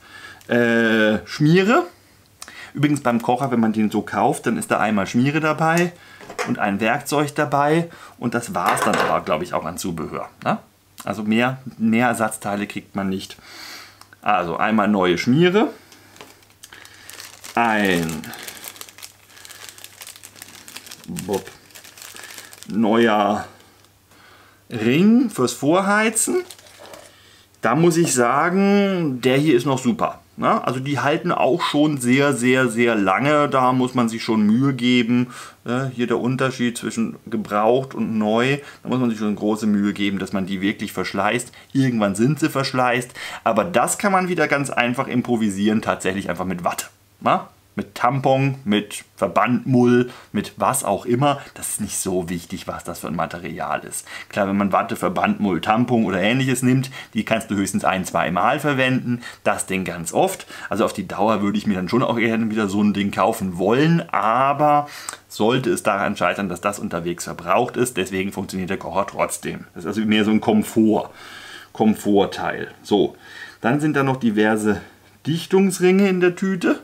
A: äh, Schmiere, Übrigens beim Kocher, wenn man den so kauft, dann ist da einmal Schmiere dabei und ein Werkzeug dabei und das war es dann aber, glaube ich, auch an Zubehör. Ne? Also mehr, mehr Ersatzteile kriegt man nicht. Also einmal neue Schmiere, ein Bob, neuer Ring fürs Vorheizen. Da muss ich sagen, der hier ist noch super. Na, also die halten auch schon sehr, sehr, sehr lange. Da muss man sich schon Mühe geben. Ja, hier der Unterschied zwischen gebraucht und neu. Da muss man sich schon große Mühe geben, dass man die wirklich verschleißt. Irgendwann sind sie verschleißt. Aber das kann man wieder ganz einfach improvisieren, tatsächlich einfach mit Watte. Na? Mit Tampon, mit Verbandmull, mit was auch immer. Das ist nicht so wichtig, was das für ein Material ist. Klar, wenn man Watte, Verbandmull, Tampon oder ähnliches nimmt, die kannst du höchstens ein, zwei Mal verwenden. Das Ding ganz oft. Also auf die Dauer würde ich mir dann schon auch gerne wieder so ein Ding kaufen wollen, aber sollte es daran scheitern, dass das unterwegs verbraucht ist, deswegen funktioniert der Kocher trotzdem. Das ist also mehr so ein Komfort, Komfortteil. So, dann sind da noch diverse Dichtungsringe in der Tüte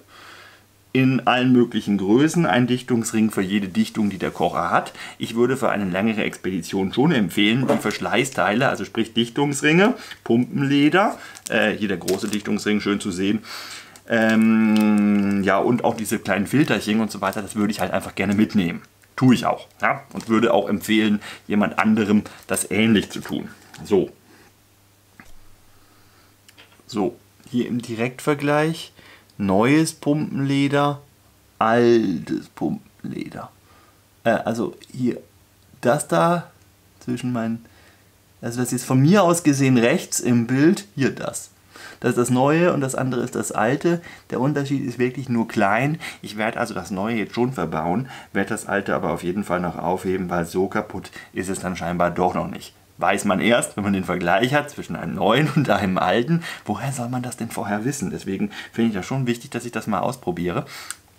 A: in allen möglichen Größen, ein Dichtungsring für jede Dichtung, die der Kocher hat. Ich würde für eine längere Expedition schon empfehlen, die Verschleißteile, also sprich Dichtungsringe, Pumpenleder, äh, hier der große Dichtungsring, schön zu sehen, ähm, ja, und auch diese kleinen Filterchen und so weiter, das würde ich halt einfach gerne mitnehmen. Tue ich auch. Ja? Und würde auch empfehlen, jemand anderem das ähnlich zu tun. So. So, hier im Direktvergleich neues Pumpenleder, altes Pumpenleder. Äh, also hier, das da zwischen meinen, also das ist von mir aus gesehen rechts im Bild, hier das. Das ist das Neue und das andere ist das Alte. Der Unterschied ist wirklich nur klein. Ich werde also das Neue jetzt schon verbauen, werde das Alte aber auf jeden Fall noch aufheben, weil so kaputt ist es dann scheinbar doch noch nicht weiß man erst, wenn man den Vergleich hat zwischen einem neuen und einem alten. Woher soll man das denn vorher wissen? Deswegen finde ich das schon wichtig, dass ich das mal ausprobiere.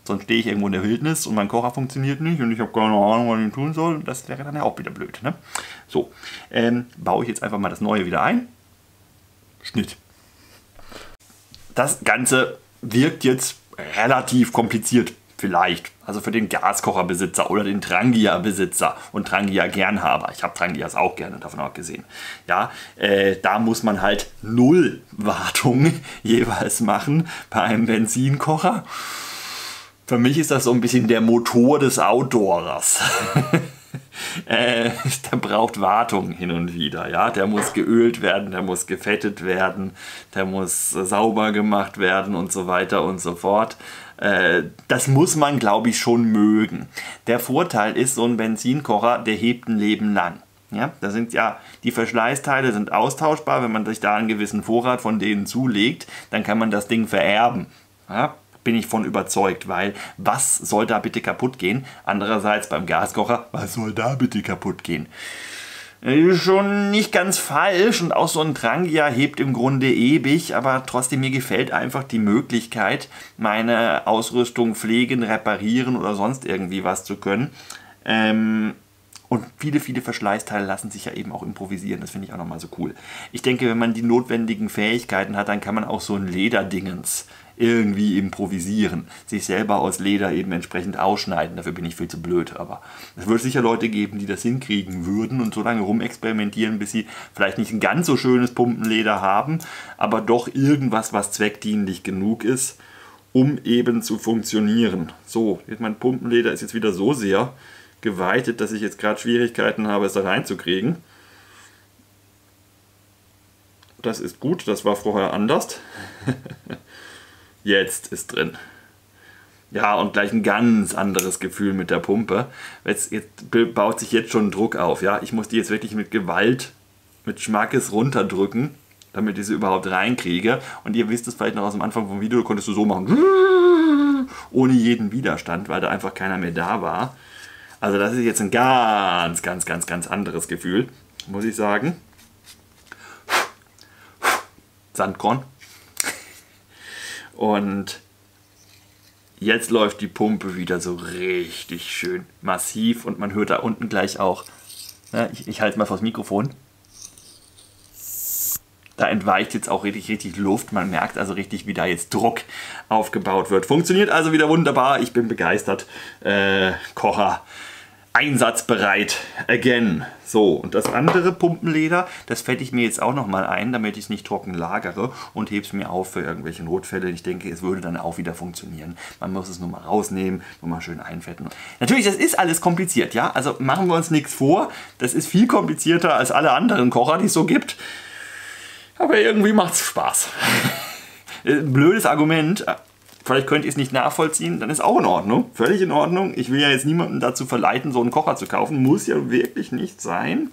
A: Sonst stehe ich irgendwo in der Wildnis und mein Kocher funktioniert nicht und ich habe keine Ahnung, was ich tun soll. Das wäre dann ja auch wieder blöd. Ne? So, ähm, baue ich jetzt einfach mal das Neue wieder ein. Schnitt. Das Ganze wirkt jetzt relativ kompliziert vielleicht. Also für den Gaskocherbesitzer oder den Trangia-Besitzer und Trangia-Gernhaber. Ich habe Trangias auch gerne, davon auch gesehen. Ja, äh, da muss man halt null Wartung jeweils machen bei einem Benzinkocher. Für mich ist das so ein bisschen der Motor des Outdoorers. äh, der braucht Wartung hin und wieder. Ja? Der muss geölt werden, der muss gefettet werden, der muss sauber gemacht werden und so weiter und so fort. Äh, das muss man, glaube ich, schon mögen. Der Vorteil ist, so ein Benzinkocher, der hebt ein Leben lang. Ja, da sind ja die Verschleißteile sind austauschbar. Wenn man sich da einen gewissen Vorrat von denen zulegt, dann kann man das Ding vererben. Ja, bin ich von überzeugt, weil was soll da bitte kaputt gehen? Andererseits beim Gaskocher, was soll da bitte kaputt gehen? Ist schon nicht ganz falsch und auch so ein Trangia hebt im Grunde ewig, aber trotzdem mir gefällt einfach die Möglichkeit, meine Ausrüstung pflegen, reparieren oder sonst irgendwie was zu können. Ähm, und viele, viele Verschleißteile lassen sich ja eben auch improvisieren. Das finde ich auch nochmal so cool. Ich denke, wenn man die notwendigen Fähigkeiten hat, dann kann man auch so ein Lederdingens irgendwie improvisieren. Sich selber aus Leder eben entsprechend ausschneiden. Dafür bin ich viel zu blöd. Aber es wird sicher Leute geben, die das hinkriegen würden und so lange rumexperimentieren, bis sie vielleicht nicht ein ganz so schönes Pumpenleder haben, aber doch irgendwas, was zweckdienlich genug ist, um eben zu funktionieren. So, mein Pumpenleder ist jetzt wieder so sehr geweitet, dass ich jetzt gerade Schwierigkeiten habe, es da reinzukriegen. Das ist gut, das war vorher anders. Jetzt ist drin. Ja, und gleich ein ganz anderes Gefühl mit der Pumpe. Jetzt, jetzt baut sich jetzt schon Druck auf. Ja, ich muss die jetzt wirklich mit Gewalt, mit Schmackes runterdrücken, damit ich sie überhaupt reinkriege. Und ihr wisst es vielleicht noch aus dem Anfang vom Video, konntest du so machen, ohne jeden Widerstand, weil da einfach keiner mehr da war. Also das ist jetzt ein ganz, ganz, ganz, ganz anderes Gefühl, muss ich sagen. Sandkorn. Und jetzt läuft die Pumpe wieder so richtig schön massiv und man hört da unten gleich auch, ne, ich, ich halte mal vors Mikrofon, da entweicht jetzt auch richtig, richtig Luft. Man merkt also richtig, wie da jetzt Druck aufgebaut wird. Funktioniert also wieder wunderbar. Ich bin begeistert. Äh, Kocher einsatzbereit. Again. So, und das andere Pumpenleder, das fette ich mir jetzt auch nochmal ein, damit ich es nicht trocken lagere und hebe es mir auf für irgendwelche Notfälle. Ich denke, es würde dann auch wieder funktionieren. Man muss es nur mal rausnehmen, nur mal schön einfetten. Natürlich, das ist alles kompliziert, ja? Also machen wir uns nichts vor. Das ist viel komplizierter als alle anderen Kocher, die es so gibt. Aber irgendwie macht es Spaß. Blödes Argument, Vielleicht könnt ihr es nicht nachvollziehen, dann ist auch in Ordnung. Völlig in Ordnung. Ich will ja jetzt niemanden dazu verleiten, so einen Kocher zu kaufen. Muss ja wirklich nicht sein.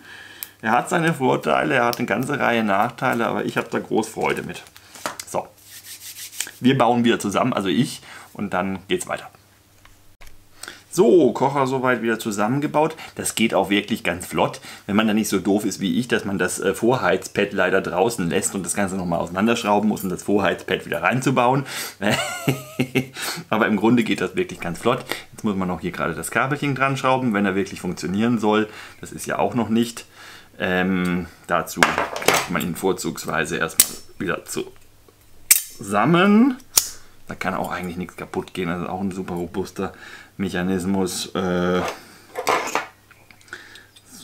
A: Er hat seine Vorteile, er hat eine ganze Reihe Nachteile, aber ich habe da groß Freude mit. So. Wir bauen wieder zusammen, also ich, und dann geht's weiter. So, Kocher soweit wieder zusammengebaut. Das geht auch wirklich ganz flott, wenn man da nicht so doof ist wie ich, dass man das äh, Vorheizpad leider draußen lässt und das Ganze nochmal auseinanderschrauben muss, um das Vorheizpad wieder reinzubauen. Aber im Grunde geht das wirklich ganz flott. Jetzt muss man noch hier gerade das Kabelchen dran schrauben, wenn er wirklich funktionieren soll. Das ist ja auch noch nicht. Ähm, dazu klappt man ihn vorzugsweise erstmal wieder zusammen. Da kann auch eigentlich nichts kaputt gehen. Das ist auch ein super robuster Mechanismus. Äh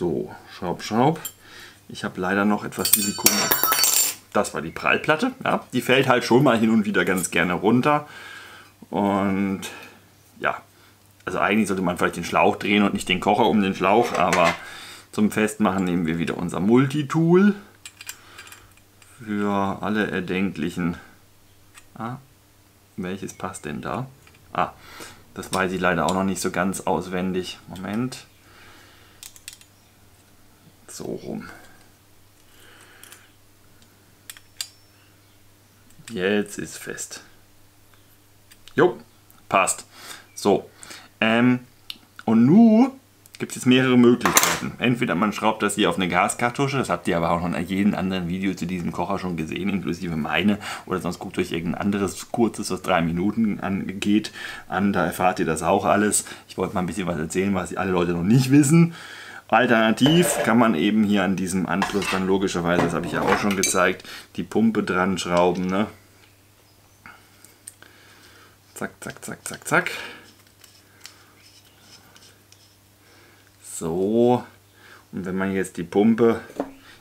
A: so, Schraub, Schraub. Ich habe leider noch etwas Silikon. Das war die Prallplatte. Ja, die fällt halt schon mal hin und wieder ganz gerne runter. Und ja, also eigentlich sollte man vielleicht den Schlauch drehen und nicht den Kocher um den Schlauch, aber zum Festmachen nehmen wir wieder unser Multitool für alle erdenklichen. Ah, welches passt denn da? Ah, das weiß ich leider auch noch nicht so ganz auswendig. Moment. So rum. Jetzt ist fest. Jo, passt. So. Ähm, und nun gibt es jetzt mehrere Möglichkeiten. Entweder man schraubt das hier auf eine Gaskartusche, das habt ihr aber auch noch in jedem anderen Video zu diesem Kocher schon gesehen, inklusive meine, oder sonst guckt euch irgendein anderes kurzes, was drei Minuten angeht, an, da erfahrt ihr das auch alles. Ich wollte mal ein bisschen was erzählen, was alle Leute noch nicht wissen. Alternativ kann man eben hier an diesem Anschluss dann logischerweise, das habe ich ja auch schon gezeigt, die Pumpe dran schrauben. Ne? Zack, zack, zack, zack, zack. So. Und wenn man jetzt die Pumpe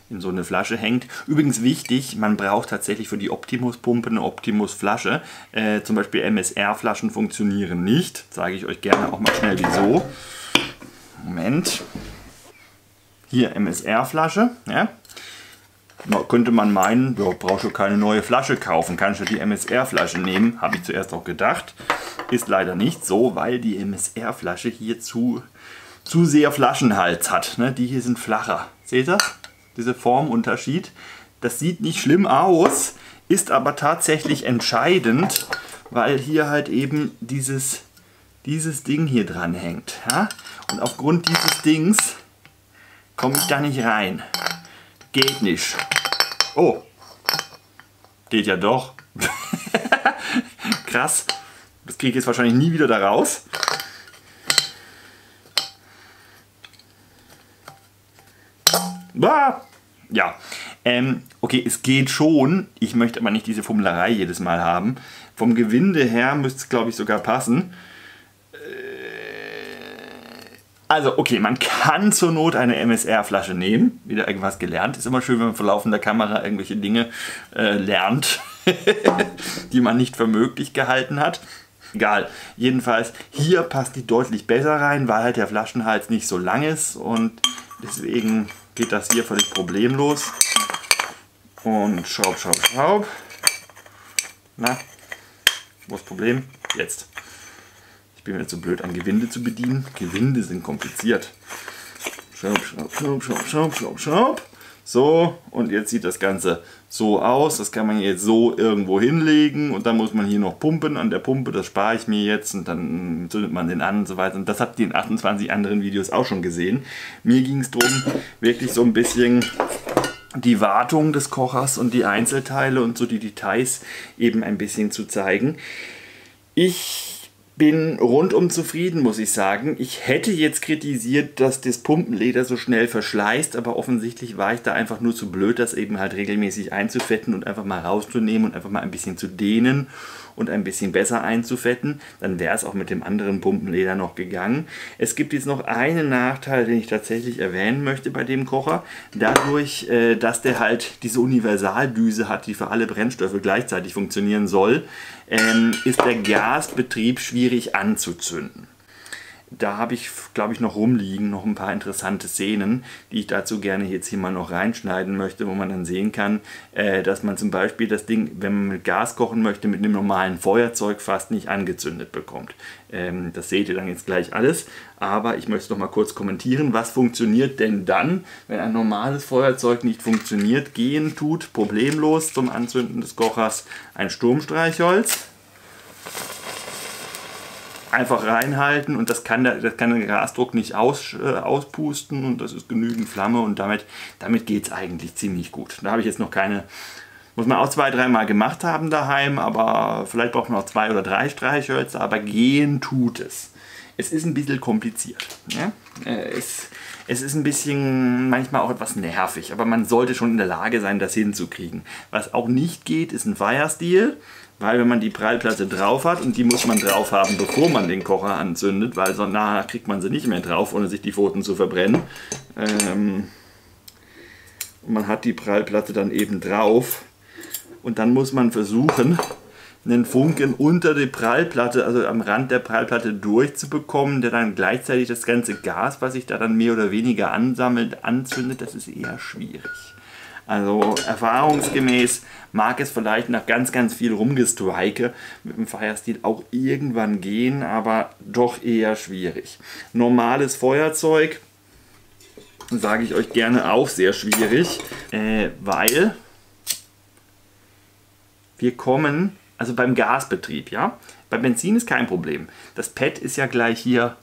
A: in so eine Flasche hängt. Übrigens wichtig, man braucht tatsächlich für die Optimus-Pumpe eine Optimus-Flasche. Äh, zum Beispiel MSR-Flaschen funktionieren nicht. Sage ich euch gerne auch mal schnell wieso. Moment. Hier MSR-Flasche. Ja. könnte man meinen, ja, brauchst du keine neue Flasche kaufen, kannst du die MSR-Flasche nehmen. Habe ich zuerst auch gedacht. Ist leider nicht so, weil die MSR-Flasche hier zu zu sehr Flaschenhals hat. Ne? Die hier sind flacher. Seht ihr? Dieser Formunterschied. Das sieht nicht schlimm aus, ist aber tatsächlich entscheidend weil hier halt eben dieses, dieses Ding hier dran hängt. Ja? Und aufgrund dieses Dings komme ich da nicht rein. Geht nicht. Oh. Geht ja doch. Krass. Das kriege ich jetzt wahrscheinlich nie wieder da raus. Ah! Ja, ähm, okay, es geht schon. Ich möchte aber nicht diese Fummelerei jedes Mal haben. Vom Gewinde her müsste es, glaube ich, sogar passen. Äh, also, okay, man kann zur Not eine MSR-Flasche nehmen. Wieder irgendwas gelernt. Ist immer schön, wenn man vor laufender Kamera irgendwelche Dinge äh, lernt, die man nicht für möglich gehalten hat. Egal. Jedenfalls, hier passt die deutlich besser rein, weil halt der Flaschenhals nicht so lang ist und deswegen geht das hier völlig problemlos. Und schraub, schraub, schraub. Na, wo ist das Problem? Jetzt. Ich bin mir jetzt so blöd, ein Gewinde zu bedienen. Gewinde sind kompliziert. Schraub, schraub, schraub, schraub, schraub, schraub. So, und jetzt sieht das Ganze so aus. Das kann man jetzt so irgendwo hinlegen und dann muss man hier noch pumpen an der Pumpe. Das spare ich mir jetzt und dann zündet man den an und so weiter. Und das habt ihr in 28 anderen Videos auch schon gesehen. Mir ging es darum, wirklich so ein bisschen die Wartung des Kochers und die Einzelteile und so die Details eben ein bisschen zu zeigen. Ich bin rundum zufrieden, muss ich sagen. Ich hätte jetzt kritisiert, dass das Pumpenleder so schnell verschleißt, aber offensichtlich war ich da einfach nur zu blöd, das eben halt regelmäßig einzufetten und einfach mal rauszunehmen und einfach mal ein bisschen zu dehnen und ein bisschen besser einzufetten. Dann wäre es auch mit dem anderen Pumpenleder noch gegangen. Es gibt jetzt noch einen Nachteil, den ich tatsächlich erwähnen möchte bei dem Kocher. Dadurch, äh, dass der halt diese Universaldüse hat, die für alle Brennstoffe gleichzeitig funktionieren soll, ähm, ist der Gasbetrieb schwierig anzuzünden. Da habe ich, glaube ich, noch rumliegen, noch ein paar interessante Szenen, die ich dazu gerne jetzt hier mal noch reinschneiden möchte, wo man dann sehen kann, äh, dass man zum Beispiel das Ding, wenn man mit Gas kochen möchte, mit einem normalen Feuerzeug fast nicht angezündet bekommt. Ähm, das seht ihr dann jetzt gleich alles, aber ich möchte noch mal kurz kommentieren, was funktioniert denn dann, wenn ein normales Feuerzeug nicht funktioniert, gehen tut, problemlos zum Anzünden des Kochers ein Sturmstreichholz einfach reinhalten und das kann der, das kann der Gasdruck nicht aus, äh, auspusten und das ist genügend Flamme und damit, damit geht es eigentlich ziemlich gut. Da habe ich jetzt noch keine, muss man auch zwei, dreimal gemacht haben daheim, aber vielleicht braucht man noch zwei oder drei Streichhölzer, aber gehen tut es. Es ist ein bisschen kompliziert. Ja? Äh, es, es ist ein bisschen manchmal auch etwas nervig, aber man sollte schon in der Lage sein, das hinzukriegen. Was auch nicht geht, ist ein Firesteel. Weil wenn man die Prallplatte drauf hat und die muss man drauf haben, bevor man den Kocher anzündet, weil so nachher kriegt man sie nicht mehr drauf, ohne sich die Pfoten zu verbrennen. Ähm, man hat die Prallplatte dann eben drauf und dann muss man versuchen, einen Funken unter die Prallplatte, also am Rand der Prallplatte durchzubekommen, der dann gleichzeitig das ganze Gas, was sich da dann mehr oder weniger ansammelt, anzündet. Das ist eher schwierig. Also erfahrungsgemäß mag es vielleicht nach ganz, ganz viel Rumgestrike mit dem Firestil auch irgendwann gehen, aber doch eher schwierig. Normales Feuerzeug sage ich euch gerne auch sehr schwierig, äh, weil wir kommen, also beim Gasbetrieb, ja, bei Benzin ist kein Problem. Das Pad ist ja gleich hier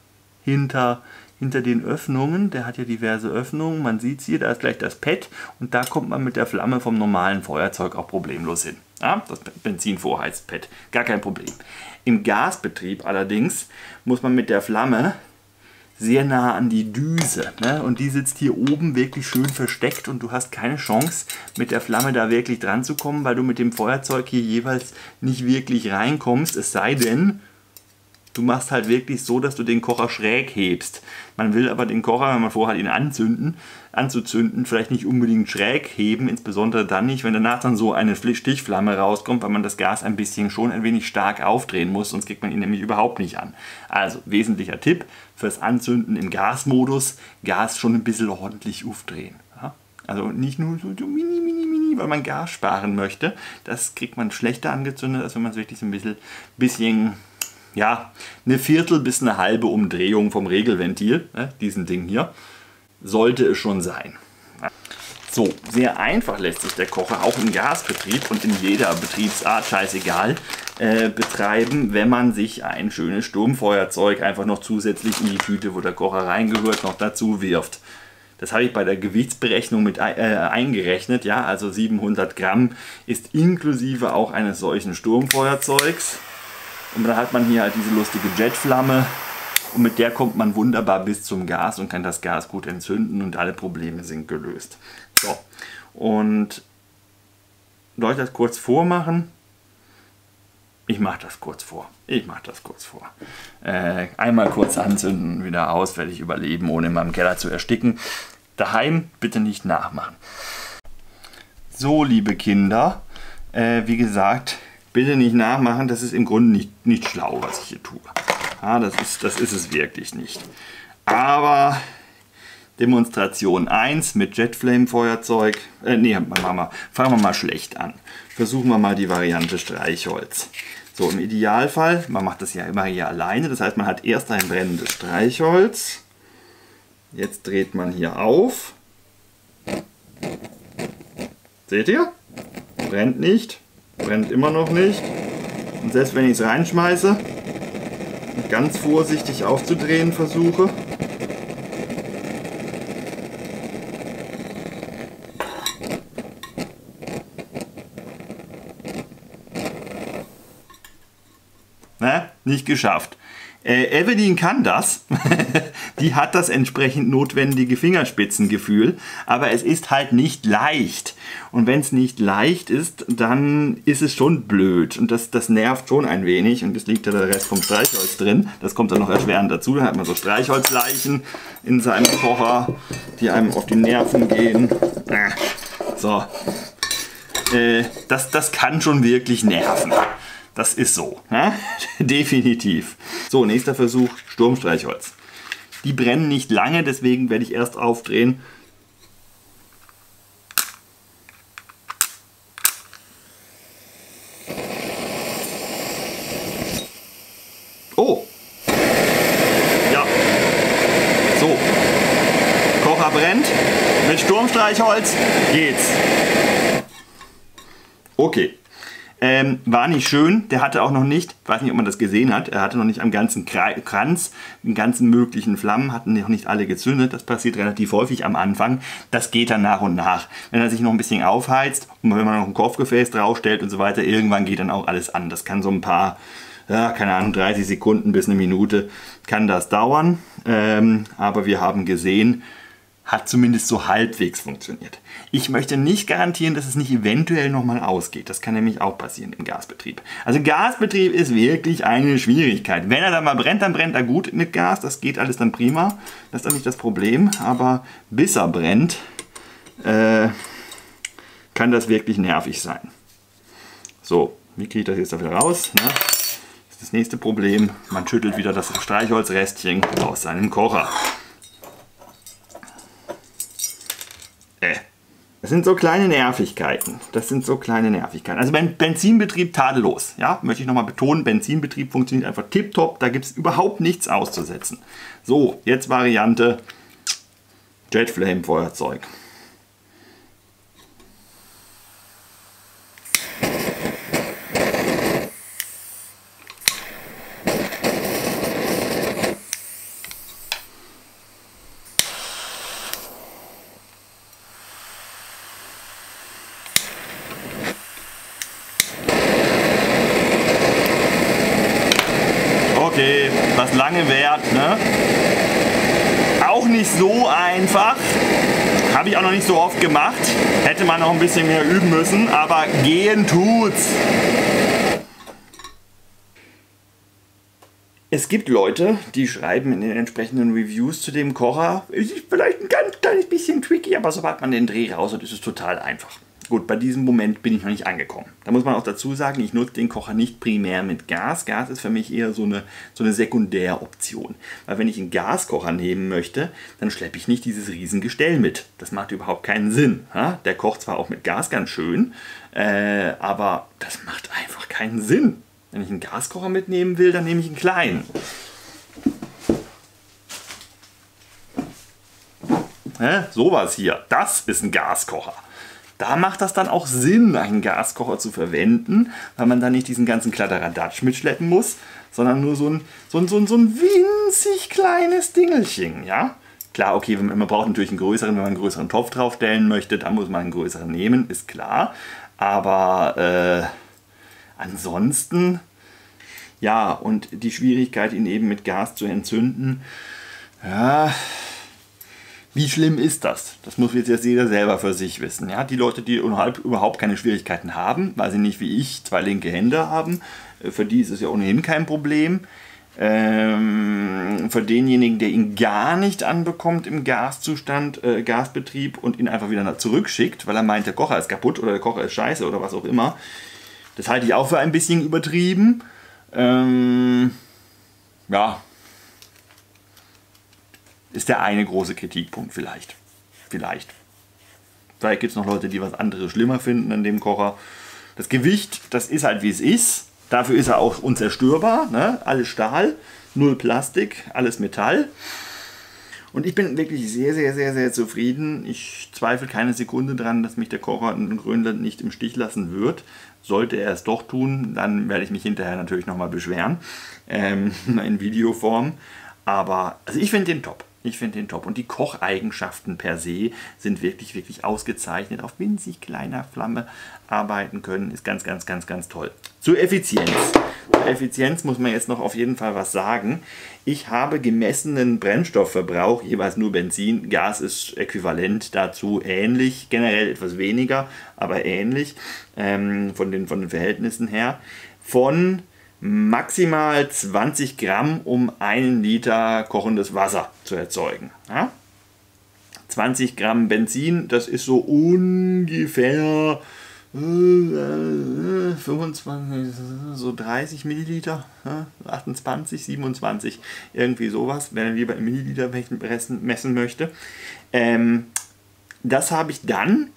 A: hinter hinter den Öffnungen, der hat ja diverse Öffnungen, man sieht es hier, da ist gleich das Pad und da kommt man mit der Flamme vom normalen Feuerzeug auch problemlos hin. Ja, das Benzinvorheizpad, gar kein Problem. Im Gasbetrieb allerdings muss man mit der Flamme sehr nah an die Düse. Ne? Und die sitzt hier oben wirklich schön versteckt und du hast keine Chance, mit der Flamme da wirklich dran zu kommen, weil du mit dem Feuerzeug hier jeweils nicht wirklich reinkommst. Es sei denn, du machst halt wirklich so, dass du den Kocher schräg hebst. Man will aber den Kocher, wenn man vorhat, ihn anzünden, anzuzünden, vielleicht nicht unbedingt schräg heben, insbesondere dann nicht, wenn danach dann so eine Stichflamme rauskommt, weil man das Gas ein bisschen schon ein wenig stark aufdrehen muss, sonst kriegt man ihn nämlich überhaupt nicht an. Also, wesentlicher Tipp fürs Anzünden im Gasmodus, Gas schon ein bisschen ordentlich aufdrehen. Also nicht nur so mini, mini, mini, weil man Gas sparen möchte. Das kriegt man schlechter angezündet, als wenn man es wirklich so ein bisschen, bisschen ja, eine Viertel bis eine halbe Umdrehung vom Regelventil, ne, diesem Ding hier, sollte es schon sein. So, sehr einfach lässt sich der Kocher auch im Gasbetrieb und in jeder Betriebsart, scheißegal, äh, betreiben, wenn man sich ein schönes Sturmfeuerzeug einfach noch zusätzlich in die Tüte, wo der Kocher reingehört, noch dazu wirft. Das habe ich bei der Gewichtsberechnung mit äh, eingerechnet. Ja, also 700 Gramm ist inklusive auch eines solchen Sturmfeuerzeugs. Und dann hat man hier halt diese lustige Jetflamme und mit der kommt man wunderbar bis zum Gas und kann das Gas gut entzünden und alle Probleme sind gelöst. So, und soll ich das kurz vormachen? Ich mache das kurz vor. Ich mache das kurz vor. Äh, einmal kurz anzünden, wieder aus, werde ich überleben, ohne in meinem Keller zu ersticken. Daheim bitte nicht nachmachen. So, liebe Kinder, äh, wie gesagt, bitte nicht nachmachen. Das ist im Grunde nicht, nicht schlau, was ich hier tue. Ja, das, ist, das ist es wirklich nicht. Aber Demonstration 1 mit Jetflame-Feuerzeug. Äh, nee, Mama, fangen wir mal schlecht an. Versuchen wir mal die Variante Streichholz. So, im Idealfall, man macht das ja immer hier alleine, das heißt, man hat erst ein brennendes Streichholz. Jetzt dreht man hier auf. Seht ihr? Brennt nicht, brennt immer noch nicht. Und selbst wenn ich es reinschmeiße, ganz vorsichtig aufzudrehen versuche. Ne? Nicht geschafft. Äh, Evelyn kann das. die hat das entsprechend notwendige Fingerspitzengefühl. Aber es ist halt nicht leicht. Und wenn es nicht leicht ist, dann ist es schon blöd. Und das, das nervt schon ein wenig. Und es liegt ja der Rest vom Streichholz drin. Das kommt dann noch erschwerend dazu. Da hat man so Streichholzleichen in seinem Kocher, die einem auf die Nerven gehen. Ah, so. Äh, das, das kann schon wirklich nerven. Das ist so. Ne? Definitiv. So, nächster Versuch, Sturmstreichholz. Die brennen nicht lange, deswegen werde ich erst aufdrehen. Oh! Ja. So. Kocher brennt. Mit Sturmstreichholz geht's. Okay. Ähm, war nicht schön, der hatte auch noch nicht, ich weiß nicht, ob man das gesehen hat, er hatte noch nicht am ganzen Kranz, den ganzen möglichen Flammen, hatten noch nicht alle gezündet. Das passiert relativ häufig am Anfang. Das geht dann nach und nach. Wenn er sich noch ein bisschen aufheizt und wenn man noch ein Kopfgefäß draufstellt und so weiter, irgendwann geht dann auch alles an. Das kann so ein paar, ja, keine Ahnung, 30 Sekunden bis eine Minute kann das dauern. Ähm, aber wir haben gesehen, hat zumindest so halbwegs funktioniert. Ich möchte nicht garantieren, dass es nicht eventuell nochmal ausgeht. Das kann nämlich auch passieren im Gasbetrieb. Also Gasbetrieb ist wirklich eine Schwierigkeit. Wenn er dann mal brennt, dann brennt er gut mit Gas. Das geht alles dann prima. Das ist dann nicht das Problem. Aber bis er brennt, äh, kann das wirklich nervig sein. So, wie kriege ich das jetzt da wieder raus? Ne? Das ist das nächste Problem. Man schüttelt wieder das Streichholzrestchen aus seinem Kocher. Das sind so kleine Nervigkeiten. Das sind so kleine Nervigkeiten. Also beim Benzinbetrieb tadellos. Ja, möchte ich nochmal betonen, Benzinbetrieb funktioniert einfach tipptopp. Da gibt es überhaupt nichts auszusetzen. So, jetzt Variante Jetflame Feuerzeug. was lange währt. Ne? Auch nicht so einfach. Habe ich auch noch nicht so oft gemacht. Hätte man noch ein bisschen mehr üben müssen, aber gehen tut's. Es gibt Leute, die schreiben in den entsprechenden Reviews zu dem Kocher, ist vielleicht ein ganz kleines bisschen tricky, aber sobald man den Dreh raus hat, ist es total einfach. Gut, bei diesem Moment bin ich noch nicht angekommen. Da muss man auch dazu sagen, ich nutze den Kocher nicht primär mit Gas. Gas ist für mich eher so eine, so eine Sekundäroption. Weil wenn ich einen Gaskocher nehmen möchte, dann schleppe ich nicht dieses Riesengestell mit. Das macht überhaupt keinen Sinn. Der kocht zwar auch mit Gas ganz schön, äh, aber das macht einfach keinen Sinn. Wenn ich einen Gaskocher mitnehmen will, dann nehme ich einen kleinen. ne, sowas hier, das ist ein Gaskocher. Da macht das dann auch Sinn, einen Gaskocher zu verwenden, weil man da nicht diesen ganzen Kladderadatsch mitschleppen muss, sondern nur so ein, so ein, so ein, so ein winzig kleines Dingelchen, ja. Klar, okay, man braucht natürlich einen größeren, wenn man einen größeren Topf draufstellen möchte, dann muss man einen größeren nehmen, ist klar. Aber äh, ansonsten, ja, und die Schwierigkeit, ihn eben mit Gas zu entzünden, ja, wie schlimm ist das? Das muss jetzt jeder selber für sich wissen. Ja? Die Leute, die überhaupt keine Schwierigkeiten haben, weil sie nicht wie ich zwei linke Hände haben, äh, für die ist es ja ohnehin kein Problem. Ähm, für denjenigen, der ihn gar nicht anbekommt im Gaszustand, äh, Gasbetrieb und ihn einfach wieder zurückschickt, weil er meint, der Kocher ist kaputt oder der Kocher ist scheiße oder was auch immer. Das halte ich auch für ein bisschen übertrieben. Ähm, ja, ist der eine große Kritikpunkt vielleicht. Vielleicht. Vielleicht gibt es noch Leute, die was anderes schlimmer finden an dem Kocher. Das Gewicht, das ist halt wie es ist. Dafür ist er auch unzerstörbar. Ne? Alles Stahl, null Plastik, alles Metall. Und ich bin wirklich sehr, sehr, sehr, sehr zufrieden. Ich zweifle keine Sekunde daran, dass mich der Kocher in Grönland nicht im Stich lassen wird. Sollte er es doch tun, dann werde ich mich hinterher natürlich nochmal beschweren. Ähm, in Videoform. Aber also ich finde den top. Ich finde den top. Und die Kocheigenschaften per se sind wirklich, wirklich ausgezeichnet. Auf winzig kleiner Flamme arbeiten können, ist ganz, ganz, ganz, ganz toll. Zur Effizienz. Zur Effizienz muss man jetzt noch auf jeden Fall was sagen. Ich habe gemessenen Brennstoffverbrauch, jeweils nur Benzin. Gas ist äquivalent dazu, ähnlich, generell etwas weniger, aber ähnlich ähm, von, den, von den Verhältnissen her. Von maximal 20 Gramm, um einen Liter kochendes Wasser zu erzeugen. Ja? 20 Gramm Benzin, das ist so ungefähr 25, äh, so 30 Milliliter, 28, 27, irgendwie sowas, wenn er lieber in Milliliter messen möchte. Ähm, das habe ich dann,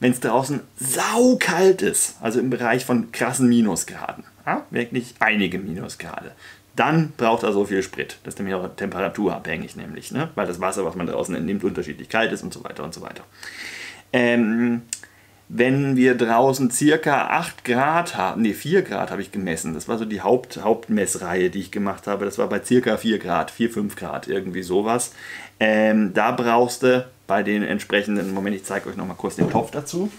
A: wenn es draußen saukalt ist, also im Bereich von krassen Minusgraden ja, wirklich einige Minusgrade. Dann braucht er so viel Sprit. Das ist nämlich auch temperaturabhängig, nämlich, ne? weil das Wasser, was man draußen entnimmt, unterschiedlich kalt ist und so weiter und so weiter. Ähm, wenn wir draußen circa 8 Grad haben, ne 4 Grad habe ich gemessen, das war so die Haupt, Hauptmessreihe, die ich gemacht habe, das war bei circa 4 Grad, 4, 5 Grad, irgendwie sowas. Ähm, da brauchst du bei den entsprechenden, Moment, ich zeige euch nochmal kurz den Topf dazu.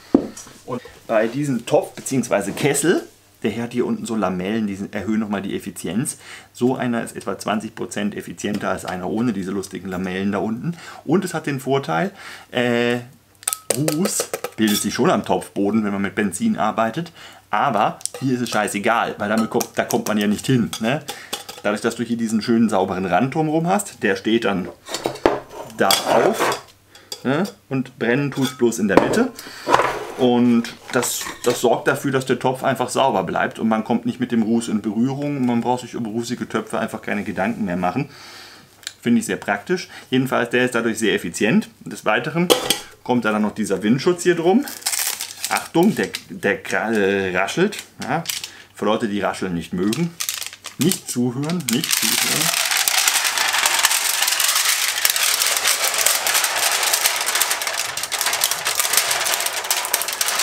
A: Und bei diesem Topf bzw. Kessel der hat hier unten so Lamellen, die erhöhen nochmal die Effizienz. So einer ist etwa 20% effizienter als einer ohne diese lustigen Lamellen da unten. Und es hat den Vorteil, äh, Ruß bildet sich schon am Topfboden, wenn man mit Benzin arbeitet. Aber hier ist es scheißegal, weil damit kommt, da kommt man ja nicht hin. Ne? Dadurch, dass du hier diesen schönen sauberen Rand drumherum hast, der steht dann da auf ne? und brennen es bloß in der Mitte. Und das, das sorgt dafür, dass der Topf einfach sauber bleibt und man kommt nicht mit dem Ruß in Berührung und man braucht sich über rußige Töpfe einfach keine Gedanken mehr machen. Finde ich sehr praktisch. Jedenfalls, der ist dadurch sehr effizient. Des Weiteren kommt da dann noch dieser Windschutz hier drum. Achtung, der, der äh, raschelt. Ja, für Leute, die rascheln nicht mögen. Nicht zuhören, nicht zuhören.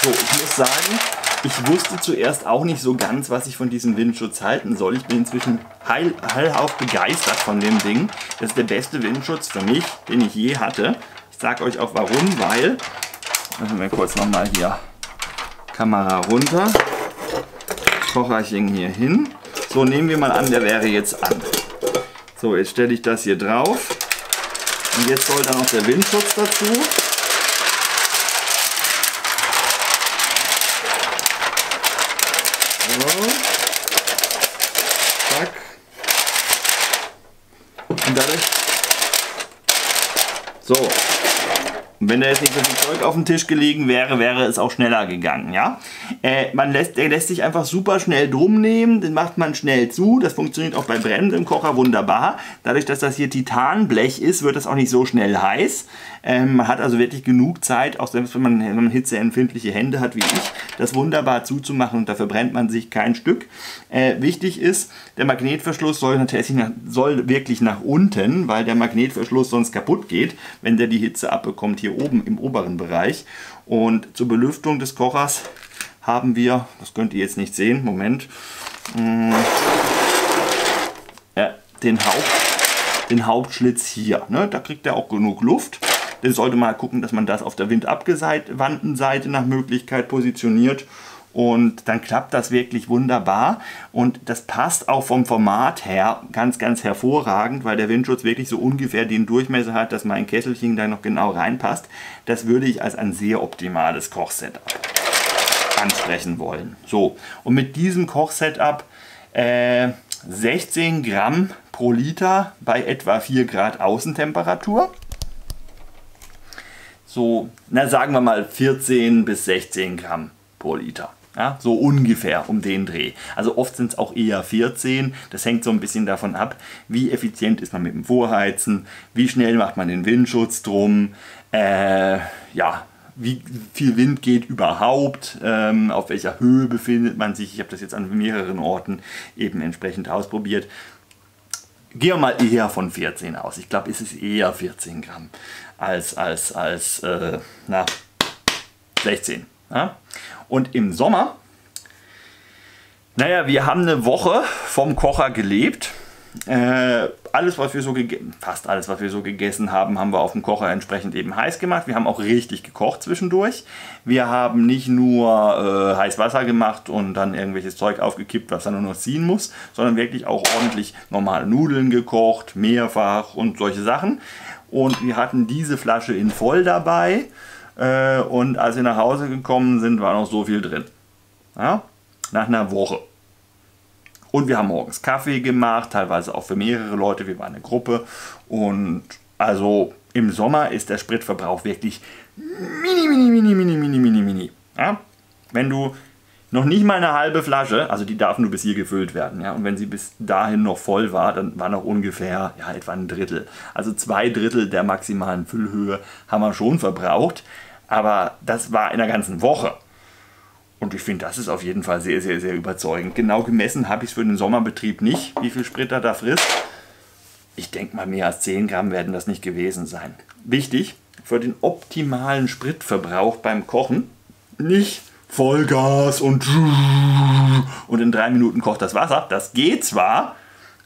A: So, ich muss sagen, ich wusste zuerst auch nicht so ganz, was ich von diesem Windschutz halten soll. Ich bin inzwischen heil, heilhauf begeistert von dem Ding. Das ist der beste Windschutz für mich, den ich je hatte. Ich sage euch auch warum, weil... Machen wir kurz nochmal hier Kamera runter. Kocherchen hier hin. So, nehmen wir mal an, der wäre jetzt an. So, jetzt stelle ich das hier drauf. Und jetzt soll dann noch der Windschutz dazu. So, und wenn da jetzt nicht so viel Zeug auf dem Tisch gelegen wäre, wäre es auch schneller gegangen, ja. Äh, man lässt, der lässt sich einfach super schnell drum nehmen, den macht man schnell zu. Das funktioniert auch bei brennendem Kocher wunderbar. Dadurch, dass das hier Titanblech ist, wird das auch nicht so schnell heiß. Ähm, man hat also wirklich genug Zeit, auch selbst wenn man, wenn man hitzeempfindliche Hände hat wie ich, das wunderbar zuzumachen und dafür brennt man sich kein Stück. Äh, wichtig ist, der Magnetverschluss soll natürlich nach, soll wirklich nach unten, weil der Magnetverschluss sonst kaputt geht, wenn der die Hitze abbekommt hier oben im oberen Bereich. Und zur Belüftung des Kochers haben wir, das könnt ihr jetzt nicht sehen, Moment, ja, den, Haupt, den Hauptschlitz hier. Ne? Da kriegt er auch genug Luft. Dann sollte mal gucken, dass man das auf der windabgewandten nach Möglichkeit positioniert. Und dann klappt das wirklich wunderbar. Und das passt auch vom Format her ganz, ganz hervorragend, weil der Windschutz wirklich so ungefähr den Durchmesser hat, dass mein Kesselchen da noch genau reinpasst. Das würde ich als ein sehr optimales Kochsetup ansprechen wollen. So, und mit diesem Kochsetup äh, 16 Gramm pro Liter bei etwa 4 Grad Außentemperatur so, na sagen wir mal 14 bis 16 Gramm pro Liter. Ja, so ungefähr um den Dreh. Also oft sind es auch eher 14. Das hängt so ein bisschen davon ab, wie effizient ist man mit dem Vorheizen, wie schnell macht man den Windschutz drum, äh, ja, wie viel Wind geht überhaupt, ähm, auf welcher Höhe befindet man sich. Ich habe das jetzt an mehreren Orten eben entsprechend ausprobiert. Gehen wir mal eher von 14 aus. Ich glaube, es ist eher 14 Gramm als, als, als äh, na, 16. Ja? Und im Sommer, naja, wir haben eine Woche vom Kocher gelebt. Äh, alles, was wir so fast alles, was wir so gegessen haben, haben wir auf dem Kocher entsprechend eben heiß gemacht. Wir haben auch richtig gekocht zwischendurch. Wir haben nicht nur äh, heiß Wasser gemacht und dann irgendwelches Zeug aufgekippt, was dann nur noch ziehen muss, sondern wirklich auch ordentlich normale Nudeln gekocht, mehrfach und solche Sachen. Und wir hatten diese Flasche in voll dabei. Äh, und als wir nach Hause gekommen sind, war noch so viel drin. Ja? Nach einer Woche. Und wir haben morgens Kaffee gemacht, teilweise auch für mehrere Leute. Wir waren eine Gruppe. Und also im Sommer ist der Spritverbrauch wirklich mini, mini, mini, mini, mini, mini, mini. Ja? Wenn du noch nicht mal eine halbe Flasche, also die darf nur bis hier gefüllt werden. Ja? Und wenn sie bis dahin noch voll war, dann war noch ungefähr ja, etwa ein Drittel. Also zwei Drittel der maximalen Füllhöhe haben wir schon verbraucht. Aber das war in der ganzen Woche. Und ich finde, das ist auf jeden Fall sehr, sehr, sehr überzeugend. Genau gemessen habe ich es für den Sommerbetrieb nicht, wie viel Sprit er da frisst. Ich denke mal, mehr als 10 Gramm werden das nicht gewesen sein. Wichtig, für den optimalen Spritverbrauch beim Kochen nicht Vollgas und, und in drei Minuten kocht das Wasser. Das geht zwar,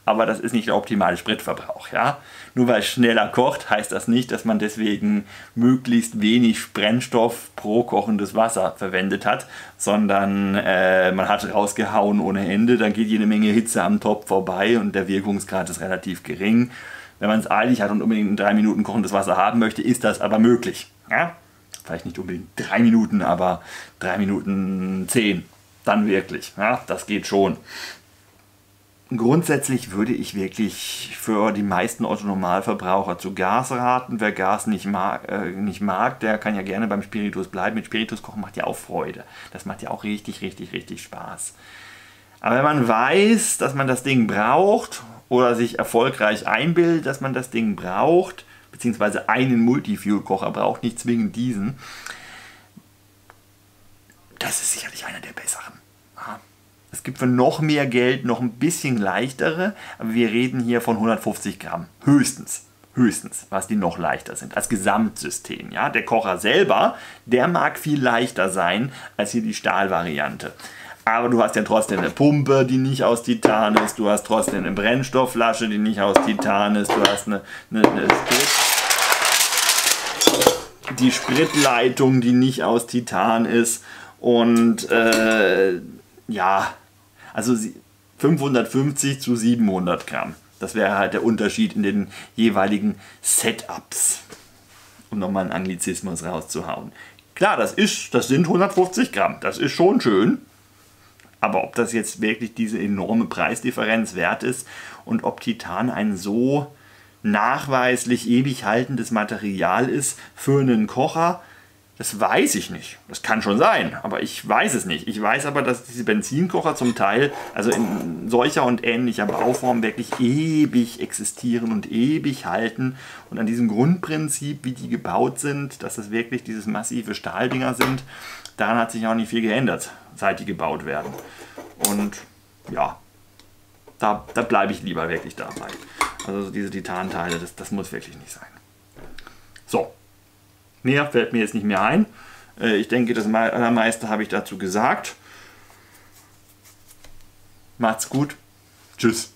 A: aber das ist nicht der optimale Spritverbrauch. Ja? Nur weil es schneller kocht, heißt das nicht, dass man deswegen möglichst wenig Brennstoff pro kochendes Wasser verwendet hat, sondern äh, man hat rausgehauen ohne Ende, dann geht jede Menge Hitze am Topf vorbei und der Wirkungsgrad ist relativ gering. Wenn man es eilig hat und unbedingt in drei Minuten kochendes Wasser haben möchte, ist das aber möglich. Ja? vielleicht nicht unbedingt drei Minuten, aber drei Minuten zehn. Dann wirklich. Ja, das geht schon. Grundsätzlich würde ich wirklich für die meisten Autonormalverbraucher zu Gas raten. Wer Gas nicht mag, äh, nicht mag, der kann ja gerne beim Spiritus bleiben. Mit Spiritus kochen macht ja auch Freude. Das macht ja auch richtig, richtig, richtig Spaß. Aber wenn man weiß, dass man das Ding braucht oder sich erfolgreich einbildet, dass man das Ding braucht, beziehungsweise einen Multifuel-Kocher braucht, nicht zwingend diesen. Das ist sicherlich einer der besseren. Es gibt für noch mehr Geld noch ein bisschen leichtere, aber wir reden hier von 150 Gramm. Höchstens. Höchstens, was die noch leichter sind, als Gesamtsystem. Ja? Der Kocher selber, der mag viel leichter sein als hier die Stahlvariante. Aber du hast ja trotzdem eine Pumpe, die nicht aus Titan ist. Du hast trotzdem eine Brennstoffflasche, die nicht aus Titan ist. Du hast eine, eine, eine Sprit die Spritleitung, die nicht aus Titan ist. Und äh, ja, also 550 zu 700 Gramm. Das wäre halt der Unterschied in den jeweiligen Setups. Um nochmal einen Anglizismus rauszuhauen. Klar, das ist, das sind 150 Gramm. Das ist schon schön. Aber ob das jetzt wirklich diese enorme Preisdifferenz wert ist und ob Titan ein so nachweislich ewig haltendes Material ist für einen Kocher. Das weiß ich nicht. Das kann schon sein, aber ich weiß es nicht. Ich weiß aber, dass diese Benzinkocher zum Teil, also in solcher und ähnlicher Bauform, wirklich ewig existieren und ewig halten. Und an diesem Grundprinzip, wie die gebaut sind, dass das wirklich dieses massive Stahldinger sind, daran hat sich auch nicht viel geändert, seit die gebaut werden. Und ja, da, da bleibe ich lieber wirklich dabei. Also diese Titanteile, das, das muss wirklich nicht sein. So, mehr fällt mir jetzt nicht mehr ein. Äh, ich denke, das allermeiste habe ich dazu gesagt. Macht's gut. Tschüss.